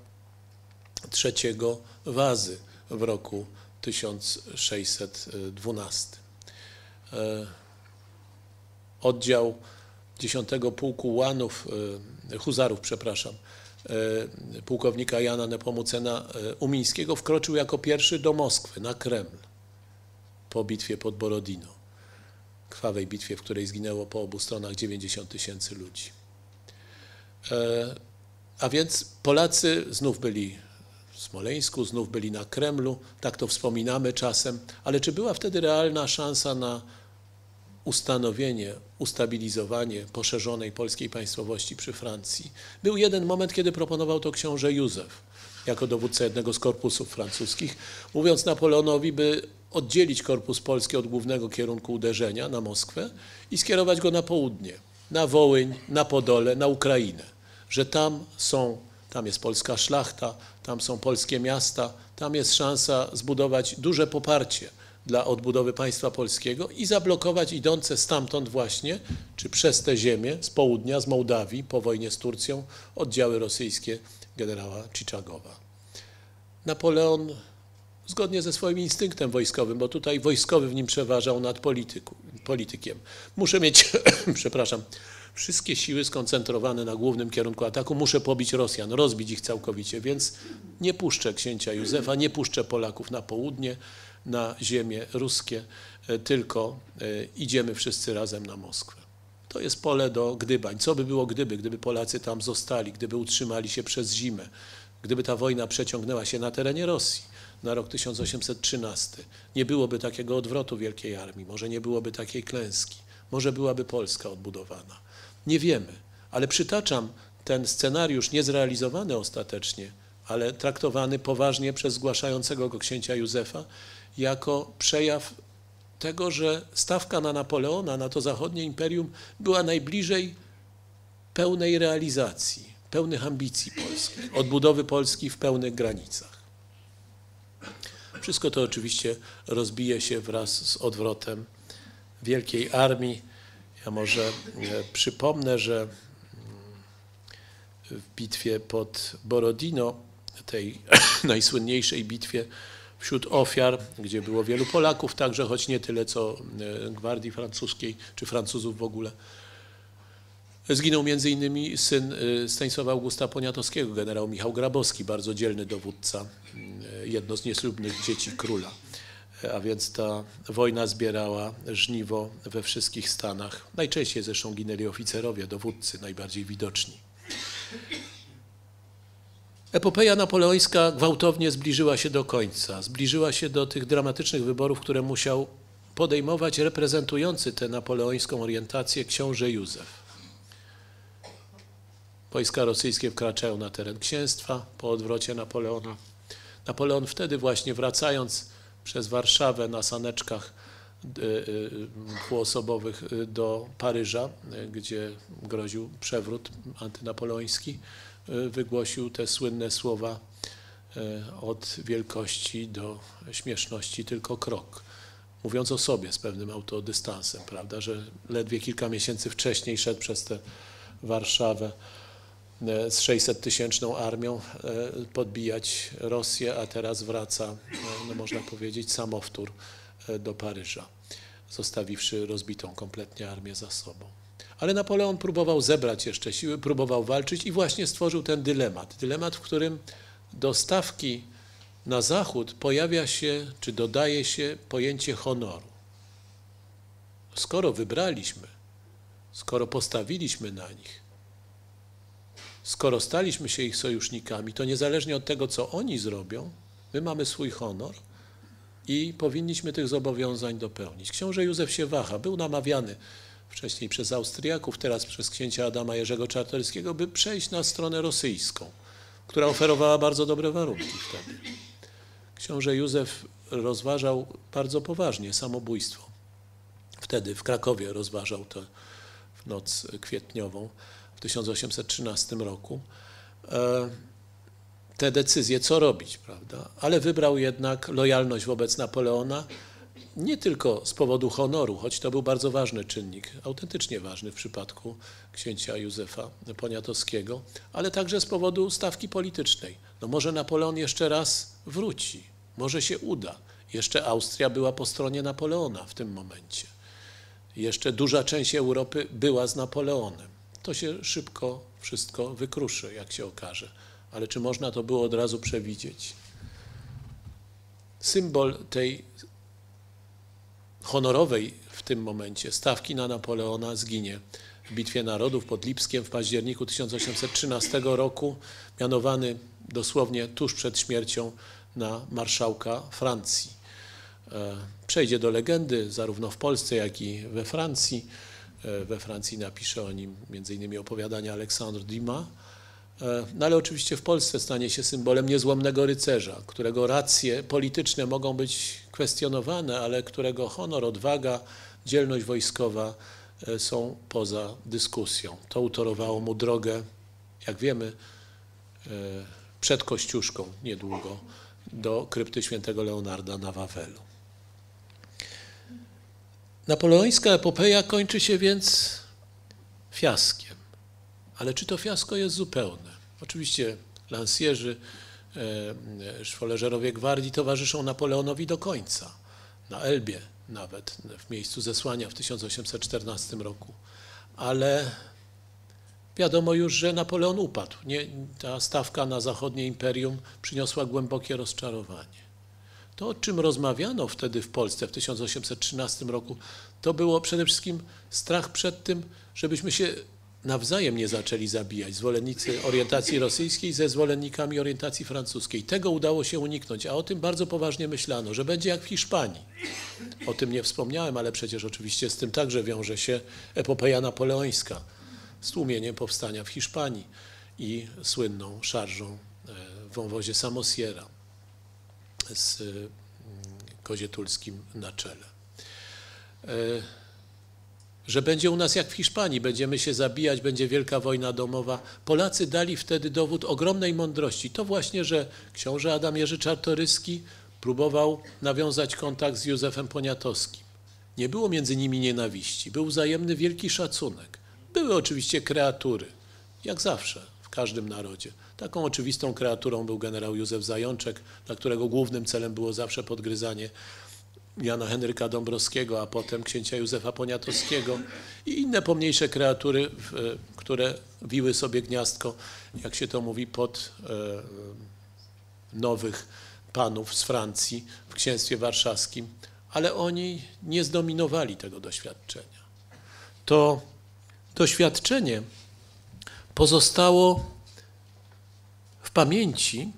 III Wazy w roku 1612. E, oddział 10 Pułku Łanów, e, Huzarów, przepraszam, pułkownika Jana Nepomucena Umińskiego wkroczył jako pierwszy do Moskwy, na Kreml, po bitwie pod Borodino, krwawej bitwie, w której zginęło po obu stronach 90 tysięcy ludzi. A więc Polacy znów byli w Smoleńsku, znów byli na Kremlu, tak to wspominamy czasem, ale czy była wtedy realna szansa na ustanowienie, ustabilizowanie poszerzonej polskiej państwowości przy Francji? Był jeden moment, kiedy proponował to książę Józef jako dowódca jednego z korpusów francuskich, mówiąc Napoleonowi, by oddzielić korpus polski od głównego kierunku uderzenia na Moskwę i skierować go na południe, na Wołyń, na Podole, na Ukrainę, że tam są tam jest polska szlachta, tam są polskie miasta, tam jest szansa zbudować duże poparcie dla odbudowy państwa polskiego i zablokować idące stamtąd właśnie, czy przez te ziemię, z południa, z Mołdawii, po wojnie z Turcją, oddziały rosyjskie generała Cziczagowa. Napoleon, zgodnie ze swoim instynktem wojskowym, bo tutaj wojskowy w nim przeważał nad polityku, politykiem, muszę mieć, przepraszam, wszystkie siły skoncentrowane na głównym kierunku ataku. Muszę pobić Rosjan, rozbić ich całkowicie, więc nie puszczę księcia Józefa, nie puszczę Polaków na południe, na ziemię ruskie, e, tylko e, idziemy wszyscy razem na Moskwę. To jest pole do gdybań. Co by było gdyby, gdyby Polacy tam zostali, gdyby utrzymali się przez zimę, gdyby ta wojna przeciągnęła się na terenie Rosji na rok 1813. Nie byłoby takiego odwrotu Wielkiej Armii, może nie byłoby takiej klęski, może byłaby Polska odbudowana. Nie wiemy, ale przytaczam ten scenariusz niezrealizowany ostatecznie, ale traktowany poważnie przez zgłaszającego go księcia Józefa jako przejaw tego, że stawka na Napoleona, na to zachodnie imperium była najbliżej pełnej realizacji, pełnych ambicji polskich, odbudowy Polski w pełnych granicach. Wszystko to oczywiście rozbije się wraz z odwrotem wielkiej armii, ja może e, przypomnę, że mm, w bitwie pod Borodino, tej najsłynniejszej bitwie wśród ofiar, gdzie było wielu Polaków także, choć nie tyle co e, gwardii francuskiej, czy Francuzów w ogóle, Zginął innymi syn e, Stanisława Augusta Poniatowskiego, generał Michał Grabowski, bardzo dzielny dowódca, jedno z nieslubnych dzieci króla. a więc ta wojna zbierała żniwo we wszystkich stanach. Najczęściej zresztą ginęli oficerowie, dowódcy, najbardziej widoczni. Epopeja napoleońska gwałtownie zbliżyła się do końca. Zbliżyła się do tych dramatycznych wyborów, które musiał podejmować reprezentujący tę napoleońską orientację książę Józef. Wojska rosyjskie wkraczają na teren księstwa po odwrocie Napoleona. Napoleon wtedy właśnie wracając przez Warszawę na saneczkach e, e, dwuosobowych e, do Paryża, gdzie groził przewrót antynapoleoński, wygłosił te słynne słowa od wielkości do śmieszności tylko krok. Mówiąc o sobie z pewnym autodystansem, prawda, że ledwie kilka miesięcy wcześniej szedł przez tę Warszawę E, z 600-tysięczną armią e, podbijać Rosję, a teraz wraca, e, no można powiedzieć, samowtór do Paryża, zostawiwszy rozbitą kompletnie armię za sobą. Ale Napoleon próbował zebrać jeszcze siły, próbował walczyć i właśnie stworzył ten dylemat. Dylemat, w którym do stawki na zachód pojawia się, czy dodaje się pojęcie honoru. Skoro wybraliśmy, skoro postawiliśmy na nich, skoro staliśmy się ich sojusznikami, to niezależnie od tego, co oni zrobią, my mamy swój honor i powinniśmy tych zobowiązań dopełnić. Książę Józef się waha, był namawiany wcześniej przez Austriaków, teraz przez księcia Adama Jerzego Czartoryskiego, by przejść na stronę rosyjską, która oferowała bardzo dobre warunki wtedy. Książę Józef rozważał bardzo poważnie samobójstwo. Wtedy w Krakowie rozważał to w noc kwietniową w 1813 roku e, te decyzje, co robić, prawda? Ale wybrał jednak lojalność wobec Napoleona, nie tylko z powodu honoru, choć to był bardzo ważny czynnik, autentycznie ważny w przypadku księcia Józefa Poniatowskiego, ale także z powodu stawki politycznej. No może Napoleon jeszcze raz wróci, może się uda. Jeszcze Austria była po stronie Napoleona w tym momencie. Jeszcze duża część Europy była z Napoleonem to się szybko wszystko wykruszy, jak się okaże. Ale czy można to było od razu przewidzieć? Symbol tej honorowej w tym momencie stawki na Napoleona zginie w Bitwie Narodów pod Lipskiem w październiku 1813 roku, mianowany dosłownie tuż przed śmiercią na marszałka Francji. E, przejdzie do legendy zarówno w Polsce, jak i we Francji. E, we Francji napisze o nim m.in. opowiadania Aleksandr Dumas. E, no ale oczywiście w Polsce stanie się symbolem niezłomnego rycerza, którego racje polityczne mogą być kwestionowane, ale którego honor, odwaga, dzielność wojskowa e, są poza dyskusją. To utorowało mu drogę, jak wiemy, przed Kościuszką niedługo do krypty świętego Leonarda na Wawelu. Napoleońska epopeja kończy się więc fiaskiem. Ale czy to fiasko jest zupełne? Oczywiście lansjerzy, e, szwoleżerowie gwardii towarzyszą Napoleonowi do końca. Na Elbie nawet, w miejscu zesłania w 1814 roku. Ale wiadomo już, że Napoleon upadł. Nie, ta stawka na zachodnie imperium przyniosła głębokie rozczarowanie. To, o czym rozmawiano wtedy w Polsce w 1813 roku, to było przede wszystkim strach przed tym, żebyśmy się nawzajem nie zaczęli zabijać, zwolennicy orientacji rosyjskiej ze zwolennikami orientacji francuskiej. Tego udało się uniknąć, a o tym bardzo poważnie myślano, że będzie jak w Hiszpanii. O tym nie wspomniałem, ale przecież oczywiście z tym także wiąże się epopeja napoleońska, z tłumieniem powstania w Hiszpanii i słynną szarżą e, w wąwozie Samosiera z mm, Kozietulskim na czele. Że będzie u nas jak w Hiszpanii, będziemy się zabijać, będzie wielka wojna domowa. Polacy dali wtedy dowód ogromnej mądrości. To właśnie, że książę Adam Jerzy Czartoryski próbował nawiązać kontakt z Józefem Poniatowskim. Nie było między nimi nienawiści, był wzajemny wielki szacunek. Były oczywiście kreatury, jak zawsze w każdym narodzie. Taką oczywistą kreaturą był generał Józef Zajączek, dla którego głównym celem było zawsze podgryzanie Jana Henryka Dąbrowskiego, a potem księcia Józefa Poniatowskiego i inne pomniejsze kreatury, które wiły sobie gniazdko, jak się to mówi, pod e, nowych panów z Francji w księstwie warszawskim, ale oni nie zdominowali tego doświadczenia. To doświadczenie pozostało w pamięci,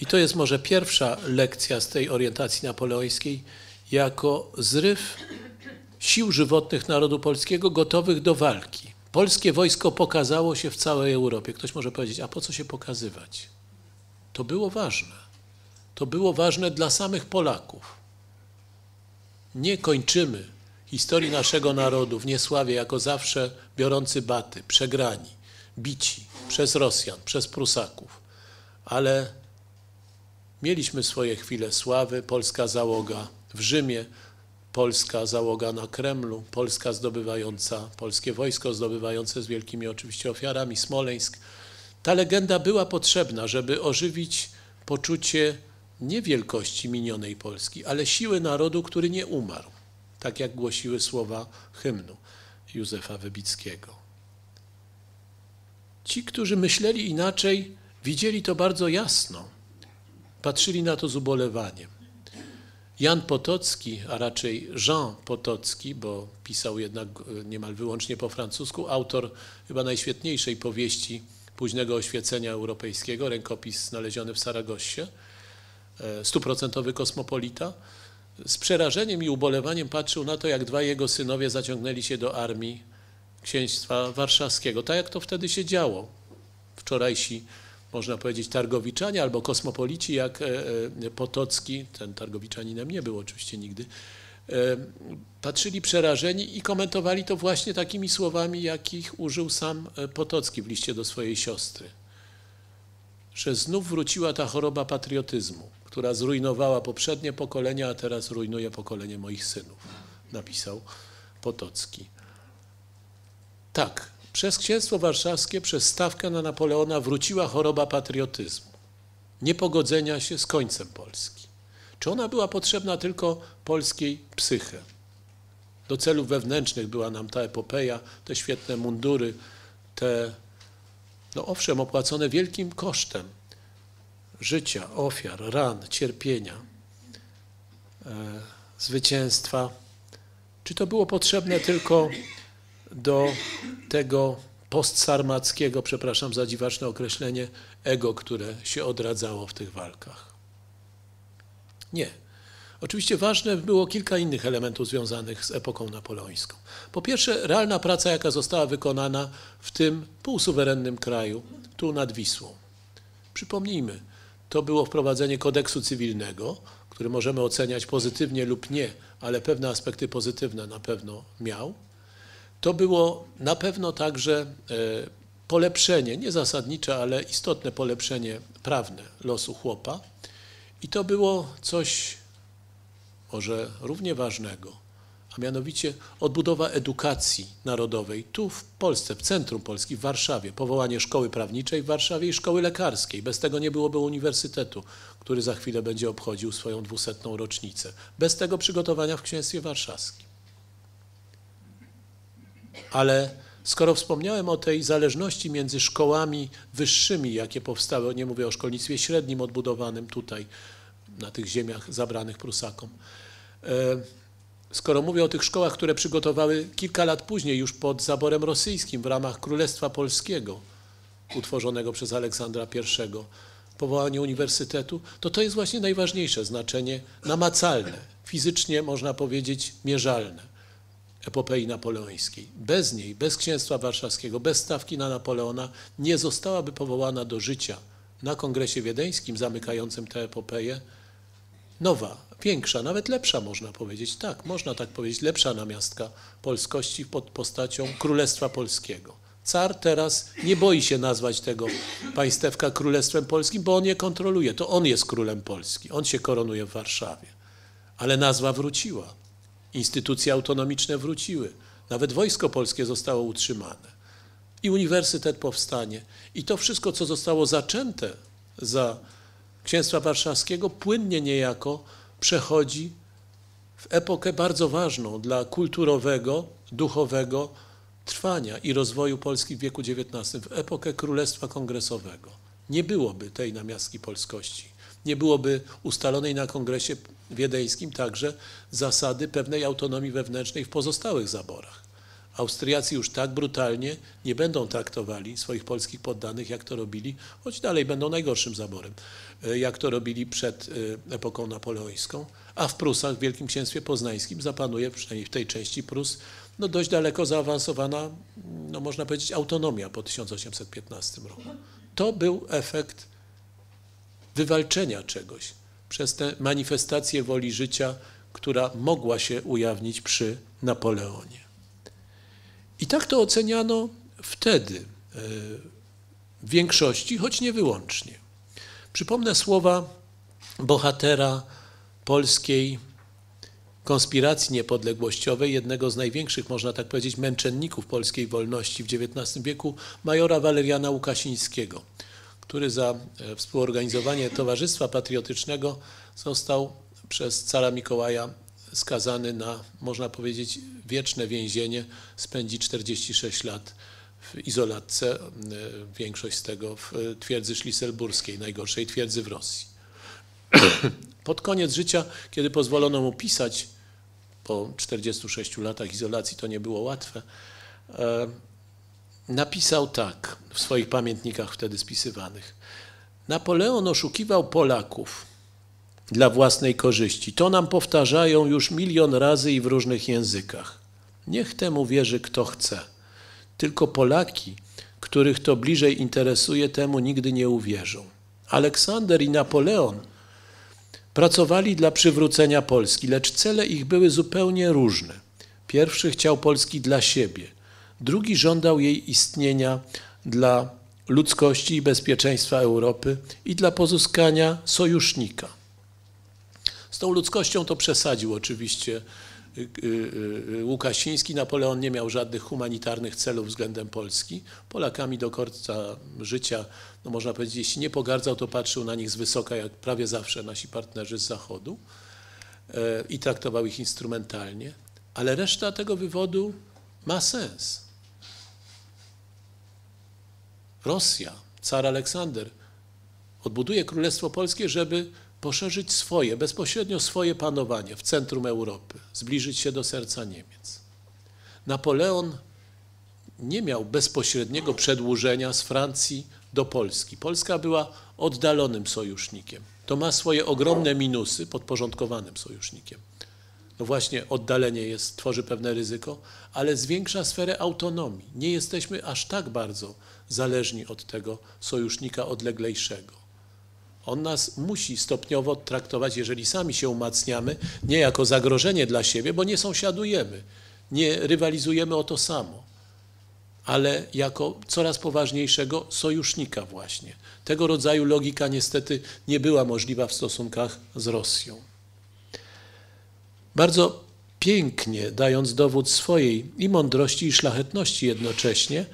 i to jest może pierwsza lekcja z tej orientacji napoleońskiej, jako zryw sił żywotnych narodu polskiego gotowych do walki. Polskie wojsko pokazało się w całej Europie. Ktoś może powiedzieć, a po co się pokazywać? To było ważne. To było ważne dla samych Polaków. Nie kończymy historii naszego narodu w niesławie jako zawsze biorący baty, przegrani, bici przez Rosjan, przez Prusaków, ale mieliśmy swoje chwile sławy, polska załoga w Rzymie, polska załoga na Kremlu, Polska zdobywająca, polskie wojsko zdobywające z wielkimi oczywiście ofiarami Smoleńsk. Ta legenda była potrzebna, żeby ożywić poczucie nie wielkości minionej Polski, ale siły narodu, który nie umarł, tak jak głosiły słowa hymnu Józefa Wybickiego. Ci, którzy myśleli inaczej, widzieli to bardzo jasno, patrzyli na to z ubolewaniem. Jan Potocki, a raczej Jean Potocki, bo pisał jednak niemal wyłącznie po francusku, autor chyba najświetniejszej powieści późnego oświecenia europejskiego, rękopis znaleziony w Saragossie, e, stuprocentowy kosmopolita, z przerażeniem i ubolewaniem patrzył na to, jak dwaj jego synowie zaciągnęli się do armii księstwa warszawskiego, tak jak to wtedy się działo. Wczorajsi można powiedzieć, targowiczanie albo kosmopolici jak e, e, Potocki, ten targowiczaninem nie był oczywiście nigdy, e, patrzyli przerażeni i komentowali to właśnie takimi słowami, jakich użył sam Potocki w liście do swojej siostry. Że znów wróciła ta choroba patriotyzmu, która zrujnowała poprzednie pokolenia, a teraz rujnuje pokolenie moich synów, napisał Potocki. Tak, przez księstwo warszawskie, przez stawkę na Napoleona wróciła choroba patriotyzmu, niepogodzenia się z końcem Polski. Czy ona była potrzebna tylko polskiej psyche? Do celów wewnętrznych była nam ta epopeja, te świetne mundury, te, no owszem, opłacone wielkim kosztem życia, ofiar, ran, cierpienia, e, zwycięstwa. Czy to było potrzebne tylko do tego postsarmackiego, przepraszam za dziwaczne określenie, ego, które się odradzało w tych walkach. Nie. Oczywiście ważne było kilka innych elementów związanych z epoką napoleońską. Po pierwsze, realna praca, jaka została wykonana w tym półsuwerennym kraju, tu nad Wisłą. Przypomnijmy, to było wprowadzenie kodeksu cywilnego, który możemy oceniać pozytywnie lub nie, ale pewne aspekty pozytywne na pewno miał. To było na pewno także e, polepszenie, nie zasadnicze, ale istotne polepszenie prawne losu chłopa. I to było coś może równie ważnego, a mianowicie odbudowa edukacji narodowej tu w Polsce, w centrum Polski, w Warszawie, powołanie szkoły prawniczej w Warszawie i szkoły lekarskiej. Bez tego nie byłoby uniwersytetu, który za chwilę będzie obchodził swoją dwusetną rocznicę. Bez tego przygotowania w Księstwie Warszawskim. Ale skoro wspomniałem o tej zależności między szkołami wyższymi, jakie powstały, nie mówię o szkolnictwie średnim odbudowanym tutaj, na tych ziemiach zabranych Prusakom, e, skoro mówię o tych szkołach, które przygotowały kilka lat później, już pod zaborem rosyjskim w ramach Królestwa Polskiego, utworzonego przez Aleksandra I, powołanie uniwersytetu, to to jest właśnie najważniejsze znaczenie namacalne, fizycznie można powiedzieć mierzalne epopei napoleońskiej. Bez niej, bez księstwa warszawskiego, bez stawki na Napoleona nie zostałaby powołana do życia na kongresie wiedeńskim zamykającym tę epopeję nowa, większa, nawet lepsza można powiedzieć. Tak, można tak powiedzieć, lepsza namiastka polskości pod postacią Królestwa Polskiego. Car teraz nie boi się nazwać tego państewka Królestwem Polskim, bo on je kontroluje. To on jest królem Polski. On się koronuje w Warszawie. Ale nazwa wróciła. Instytucje autonomiczne wróciły. Nawet wojsko polskie zostało utrzymane. I uniwersytet powstanie. I to wszystko, co zostało zaczęte za księstwa warszawskiego, płynnie niejako przechodzi w epokę bardzo ważną dla kulturowego, duchowego trwania i rozwoju Polski w wieku XIX, w epokę Królestwa Kongresowego. Nie byłoby tej namiastki polskości. Nie byłoby ustalonej na kongresie wiedeńskim także zasady pewnej autonomii wewnętrznej w pozostałych zaborach. Austriacy już tak brutalnie nie będą traktowali swoich polskich poddanych, jak to robili, choć dalej będą najgorszym zaborem, e, jak to robili przed e, epoką napoleońską, a w Prusach, w Wielkim Księstwie Poznańskim zapanuje, przynajmniej w tej części Prus, no dość daleko zaawansowana, no można powiedzieć, autonomia po 1815 roku. To był efekt wywalczenia czegoś przez tę manifestację woli życia, która mogła się ujawnić przy Napoleonie. I tak to oceniano wtedy e, w większości, choć nie wyłącznie. Przypomnę słowa bohatera polskiej konspiracji niepodległościowej, jednego z największych, można tak powiedzieć, męczenników polskiej wolności w XIX wieku, majora Waleriana Łukasińskiego, który za e, współorganizowanie Towarzystwa Patriotycznego został przez cara Mikołaja skazany na, można powiedzieć, wieczne więzienie, spędzi 46 lat w izolatce, e, większość z tego w twierdzy szliselburskiej, najgorszej twierdzy w Rosji. Pod koniec życia, kiedy pozwolono mu pisać, po 46 latach izolacji to nie było łatwe, e, napisał tak w swoich pamiętnikach wtedy spisywanych. Napoleon oszukiwał Polaków dla własnej korzyści. To nam powtarzają już milion razy i w różnych językach. Niech temu wierzy kto chce. Tylko Polaki, których to bliżej interesuje, temu nigdy nie uwierzą. Aleksander i Napoleon pracowali dla przywrócenia Polski, lecz cele ich były zupełnie różne. Pierwszy chciał Polski dla siebie, drugi żądał jej istnienia dla ludzkości i bezpieczeństwa Europy i dla pozyskania sojusznika. Z tą ludzkością to przesadził oczywiście y, y, y, Łukasiński. Napoleon nie miał żadnych humanitarnych celów względem Polski. Polakami do końca życia, no można powiedzieć, jeśli nie pogardzał, to patrzył na nich z wysoka, jak prawie zawsze nasi partnerzy z Zachodu i traktował ich instrumentalnie. Ale reszta tego wywodu ma sens. Rosja, car Aleksander odbuduje Królestwo Polskie, żeby poszerzyć swoje, bezpośrednio swoje panowanie w centrum Europy, zbliżyć się do serca Niemiec. Napoleon nie miał bezpośredniego przedłużenia z Francji do Polski. Polska była oddalonym sojusznikiem. To ma swoje ogromne minusy podporządkowanym sojusznikiem. No właśnie oddalenie jest, tworzy pewne ryzyko, ale zwiększa sferę autonomii. Nie jesteśmy aż tak bardzo zależni od tego sojusznika odleglejszego. On nas musi stopniowo traktować, jeżeli sami się umacniamy, nie jako zagrożenie dla siebie, bo nie sąsiadujemy, nie rywalizujemy o to samo, ale jako coraz poważniejszego sojusznika właśnie. Tego rodzaju logika niestety nie była możliwa w stosunkach z Rosją. Bardzo pięknie, dając dowód swojej i mądrości, i szlachetności jednocześnie,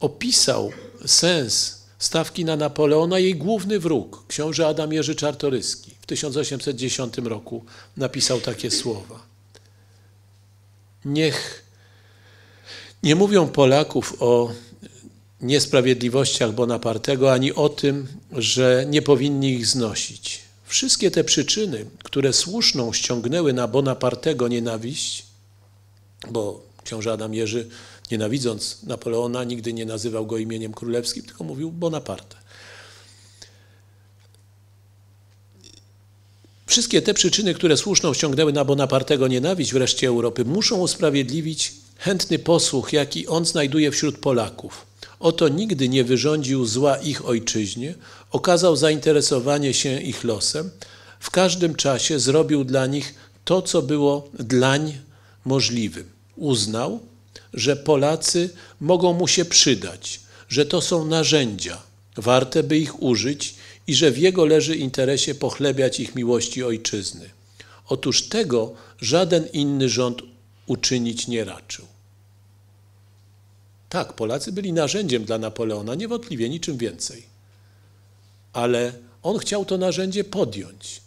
opisał sens stawki na Napoleona jej główny wróg, książę Adam Jerzy Czartoryski. W 1810 roku napisał takie słowa. Niech nie mówią Polaków o niesprawiedliwościach Bonapartego, ani o tym, że nie powinni ich znosić. Wszystkie te przyczyny, które słuszną ściągnęły na Bonapartego nienawiść, bo książę Adam Jerzy nienawidząc Napoleona, nigdy nie nazywał go imieniem królewskim, tylko mówił Bonaparte. Wszystkie te przyczyny, które słuszną ściągnęły na Bonapartego nienawiść w reszcie Europy, muszą usprawiedliwić chętny posłuch, jaki on znajduje wśród Polaków. Oto nigdy nie wyrządził zła ich ojczyźnie, okazał zainteresowanie się ich losem, w każdym czasie zrobił dla nich to, co było dlań możliwym. Uznał, że Polacy mogą mu się przydać, że to są narzędzia, warte by ich użyć i że w jego leży interesie pochlebiać ich miłości ojczyzny. Otóż tego żaden inny rząd uczynić nie raczył. Tak, Polacy byli narzędziem dla Napoleona, niewątpliwie niczym więcej. Ale on chciał to narzędzie podjąć,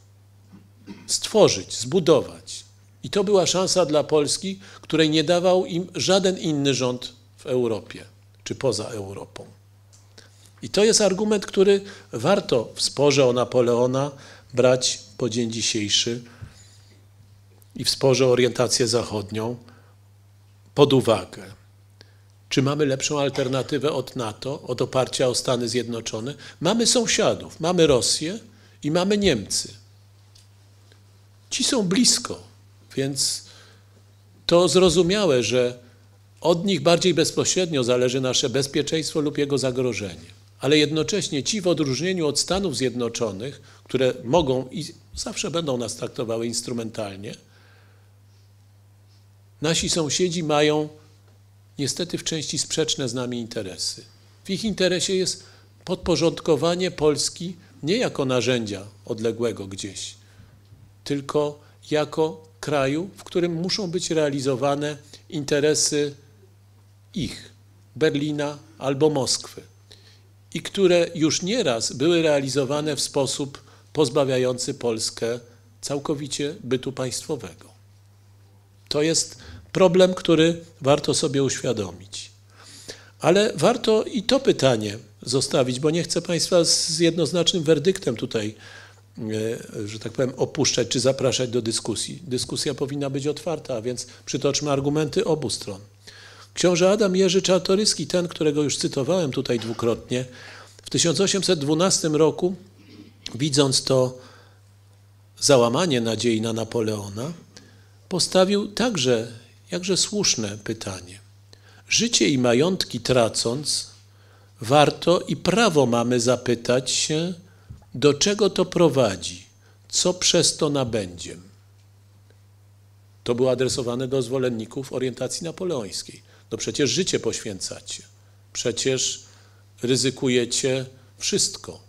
stworzyć, zbudować. I to była szansa dla Polski, której nie dawał im żaden inny rząd w Europie czy poza Europą. I to jest argument, który warto w sporze o Napoleona brać po dzień dzisiejszy i w sporze o orientację zachodnią pod uwagę. Czy mamy lepszą alternatywę od NATO, od oparcia o Stany Zjednoczone? Mamy sąsiadów, mamy Rosję i mamy Niemcy. Ci są blisko, więc to zrozumiałe, że od nich bardziej bezpośrednio zależy nasze bezpieczeństwo lub jego zagrożenie. Ale jednocześnie ci w odróżnieniu od Stanów Zjednoczonych, które mogą i zawsze będą nas traktowały instrumentalnie, nasi sąsiedzi mają niestety w części sprzeczne z nami interesy. W ich interesie jest podporządkowanie Polski nie jako narzędzia odległego gdzieś, tylko jako kraju, w którym muszą być realizowane interesy ich, Berlina albo Moskwy, i które już nieraz były realizowane w sposób pozbawiający Polskę całkowicie bytu państwowego. To jest problem, który warto sobie uświadomić. Ale warto i to pytanie zostawić, bo nie chcę Państwa z jednoznacznym werdyktem tutaj, że tak powiem, opuszczać czy zapraszać do dyskusji. Dyskusja powinna być otwarta, a więc przytoczmy argumenty obu stron. Książę Adam Jerzy Czartoryski, ten, którego już cytowałem tutaj dwukrotnie, w 1812 roku, widząc to załamanie nadziei na Napoleona, postawił także jakże słuszne pytanie. Życie i majątki tracąc, warto i prawo mamy zapytać się, do czego to prowadzi, co przez to nabędzie. To było adresowane do zwolenników orientacji napoleońskiej. No przecież życie poświęcacie, przecież ryzykujecie wszystko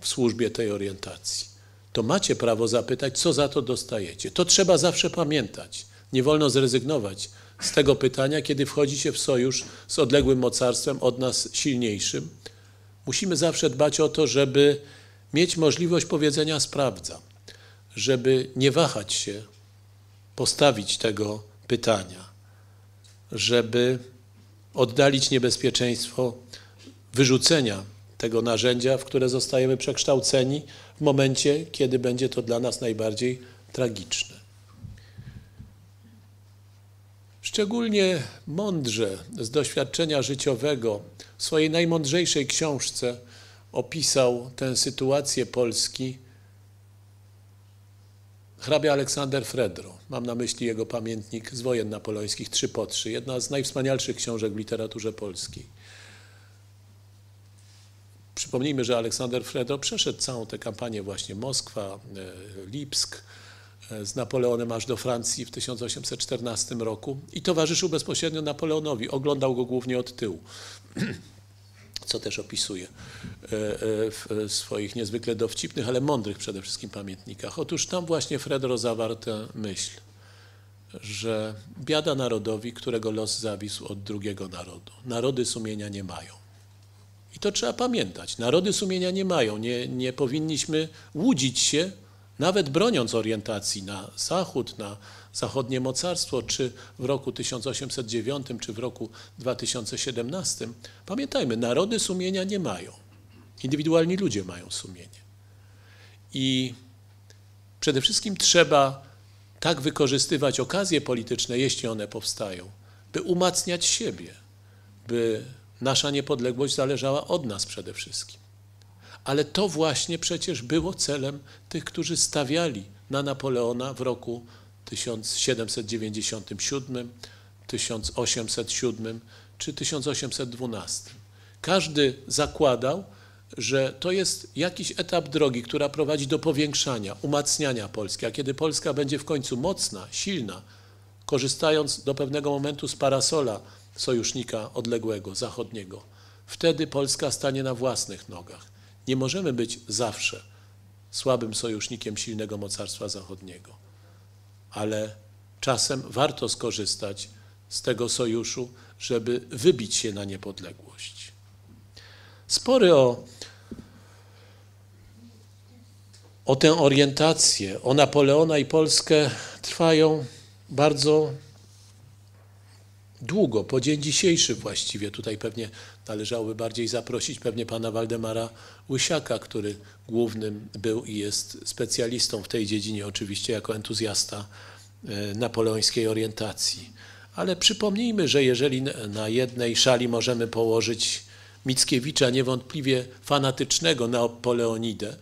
w służbie tej orientacji. To macie prawo zapytać, co za to dostajecie. To trzeba zawsze pamiętać. Nie wolno zrezygnować z tego pytania, kiedy wchodzi się w sojusz z odległym mocarstwem od nas silniejszym. Musimy zawsze dbać o to, żeby mieć możliwość powiedzenia sprawdza, żeby nie wahać się postawić tego pytania, żeby oddalić niebezpieczeństwo wyrzucenia tego narzędzia, w które zostajemy przekształceni w momencie, kiedy będzie to dla nas najbardziej tragiczne. Szczególnie mądrze z doświadczenia życiowego w swojej najmądrzejszej książce opisał tę sytuację Polski hrabia Aleksander Fredro. Mam na myśli jego pamiętnik z wojen napoleońskich Trzy po trzy, jedna z najwspanialszych książek w literaturze polskiej. Przypomnijmy, że Aleksander Fredro przeszedł całą tę kampanię właśnie Moskwa, e, Lipsk, e, z Napoleonem aż do Francji w 1814 roku i towarzyszył bezpośrednio Napoleonowi. Oglądał go głównie od tyłu, co też opisuje e, w swoich niezwykle dowcipnych, ale mądrych przede wszystkim pamiętnikach. Otóż tam właśnie Fredro zawarł tę myśl, że biada narodowi, którego los zawisł od drugiego narodu. Narody sumienia nie mają. I to trzeba pamiętać. Narody sumienia nie mają. Nie, nie powinniśmy łudzić się, nawet broniąc orientacji na Zachód, na zachodnie mocarstwo, czy w roku 1809, czy w roku 2017. Pamiętajmy, narody sumienia nie mają. Indywidualni ludzie mają sumienie. I przede wszystkim trzeba tak wykorzystywać okazje polityczne, jeśli one powstają, by umacniać siebie, by Nasza niepodległość zależała od nas przede wszystkim. Ale to właśnie przecież było celem tych, którzy stawiali na Napoleona w roku 1797, 1807 czy 1812. Każdy zakładał, że to jest jakiś etap drogi, która prowadzi do powiększania, umacniania Polski. A kiedy Polska będzie w końcu mocna, silna, korzystając do pewnego momentu z parasola sojusznika odległego, zachodniego. Wtedy Polska stanie na własnych nogach. Nie możemy być zawsze słabym sojusznikiem silnego mocarstwa zachodniego, ale czasem warto skorzystać z tego sojuszu, żeby wybić się na niepodległość. Spory o, o tę orientację, o Napoleona i Polskę trwają bardzo długo, po dzień dzisiejszy właściwie. Tutaj pewnie należałoby bardziej zaprosić pewnie pana Waldemara Łysiaka, który głównym był i jest specjalistą w tej dziedzinie, oczywiście jako entuzjasta e, napoleońskiej orientacji. Ale przypomnijmy, że jeżeli na jednej szali możemy położyć Mickiewicza, niewątpliwie fanatycznego Napoleonidę,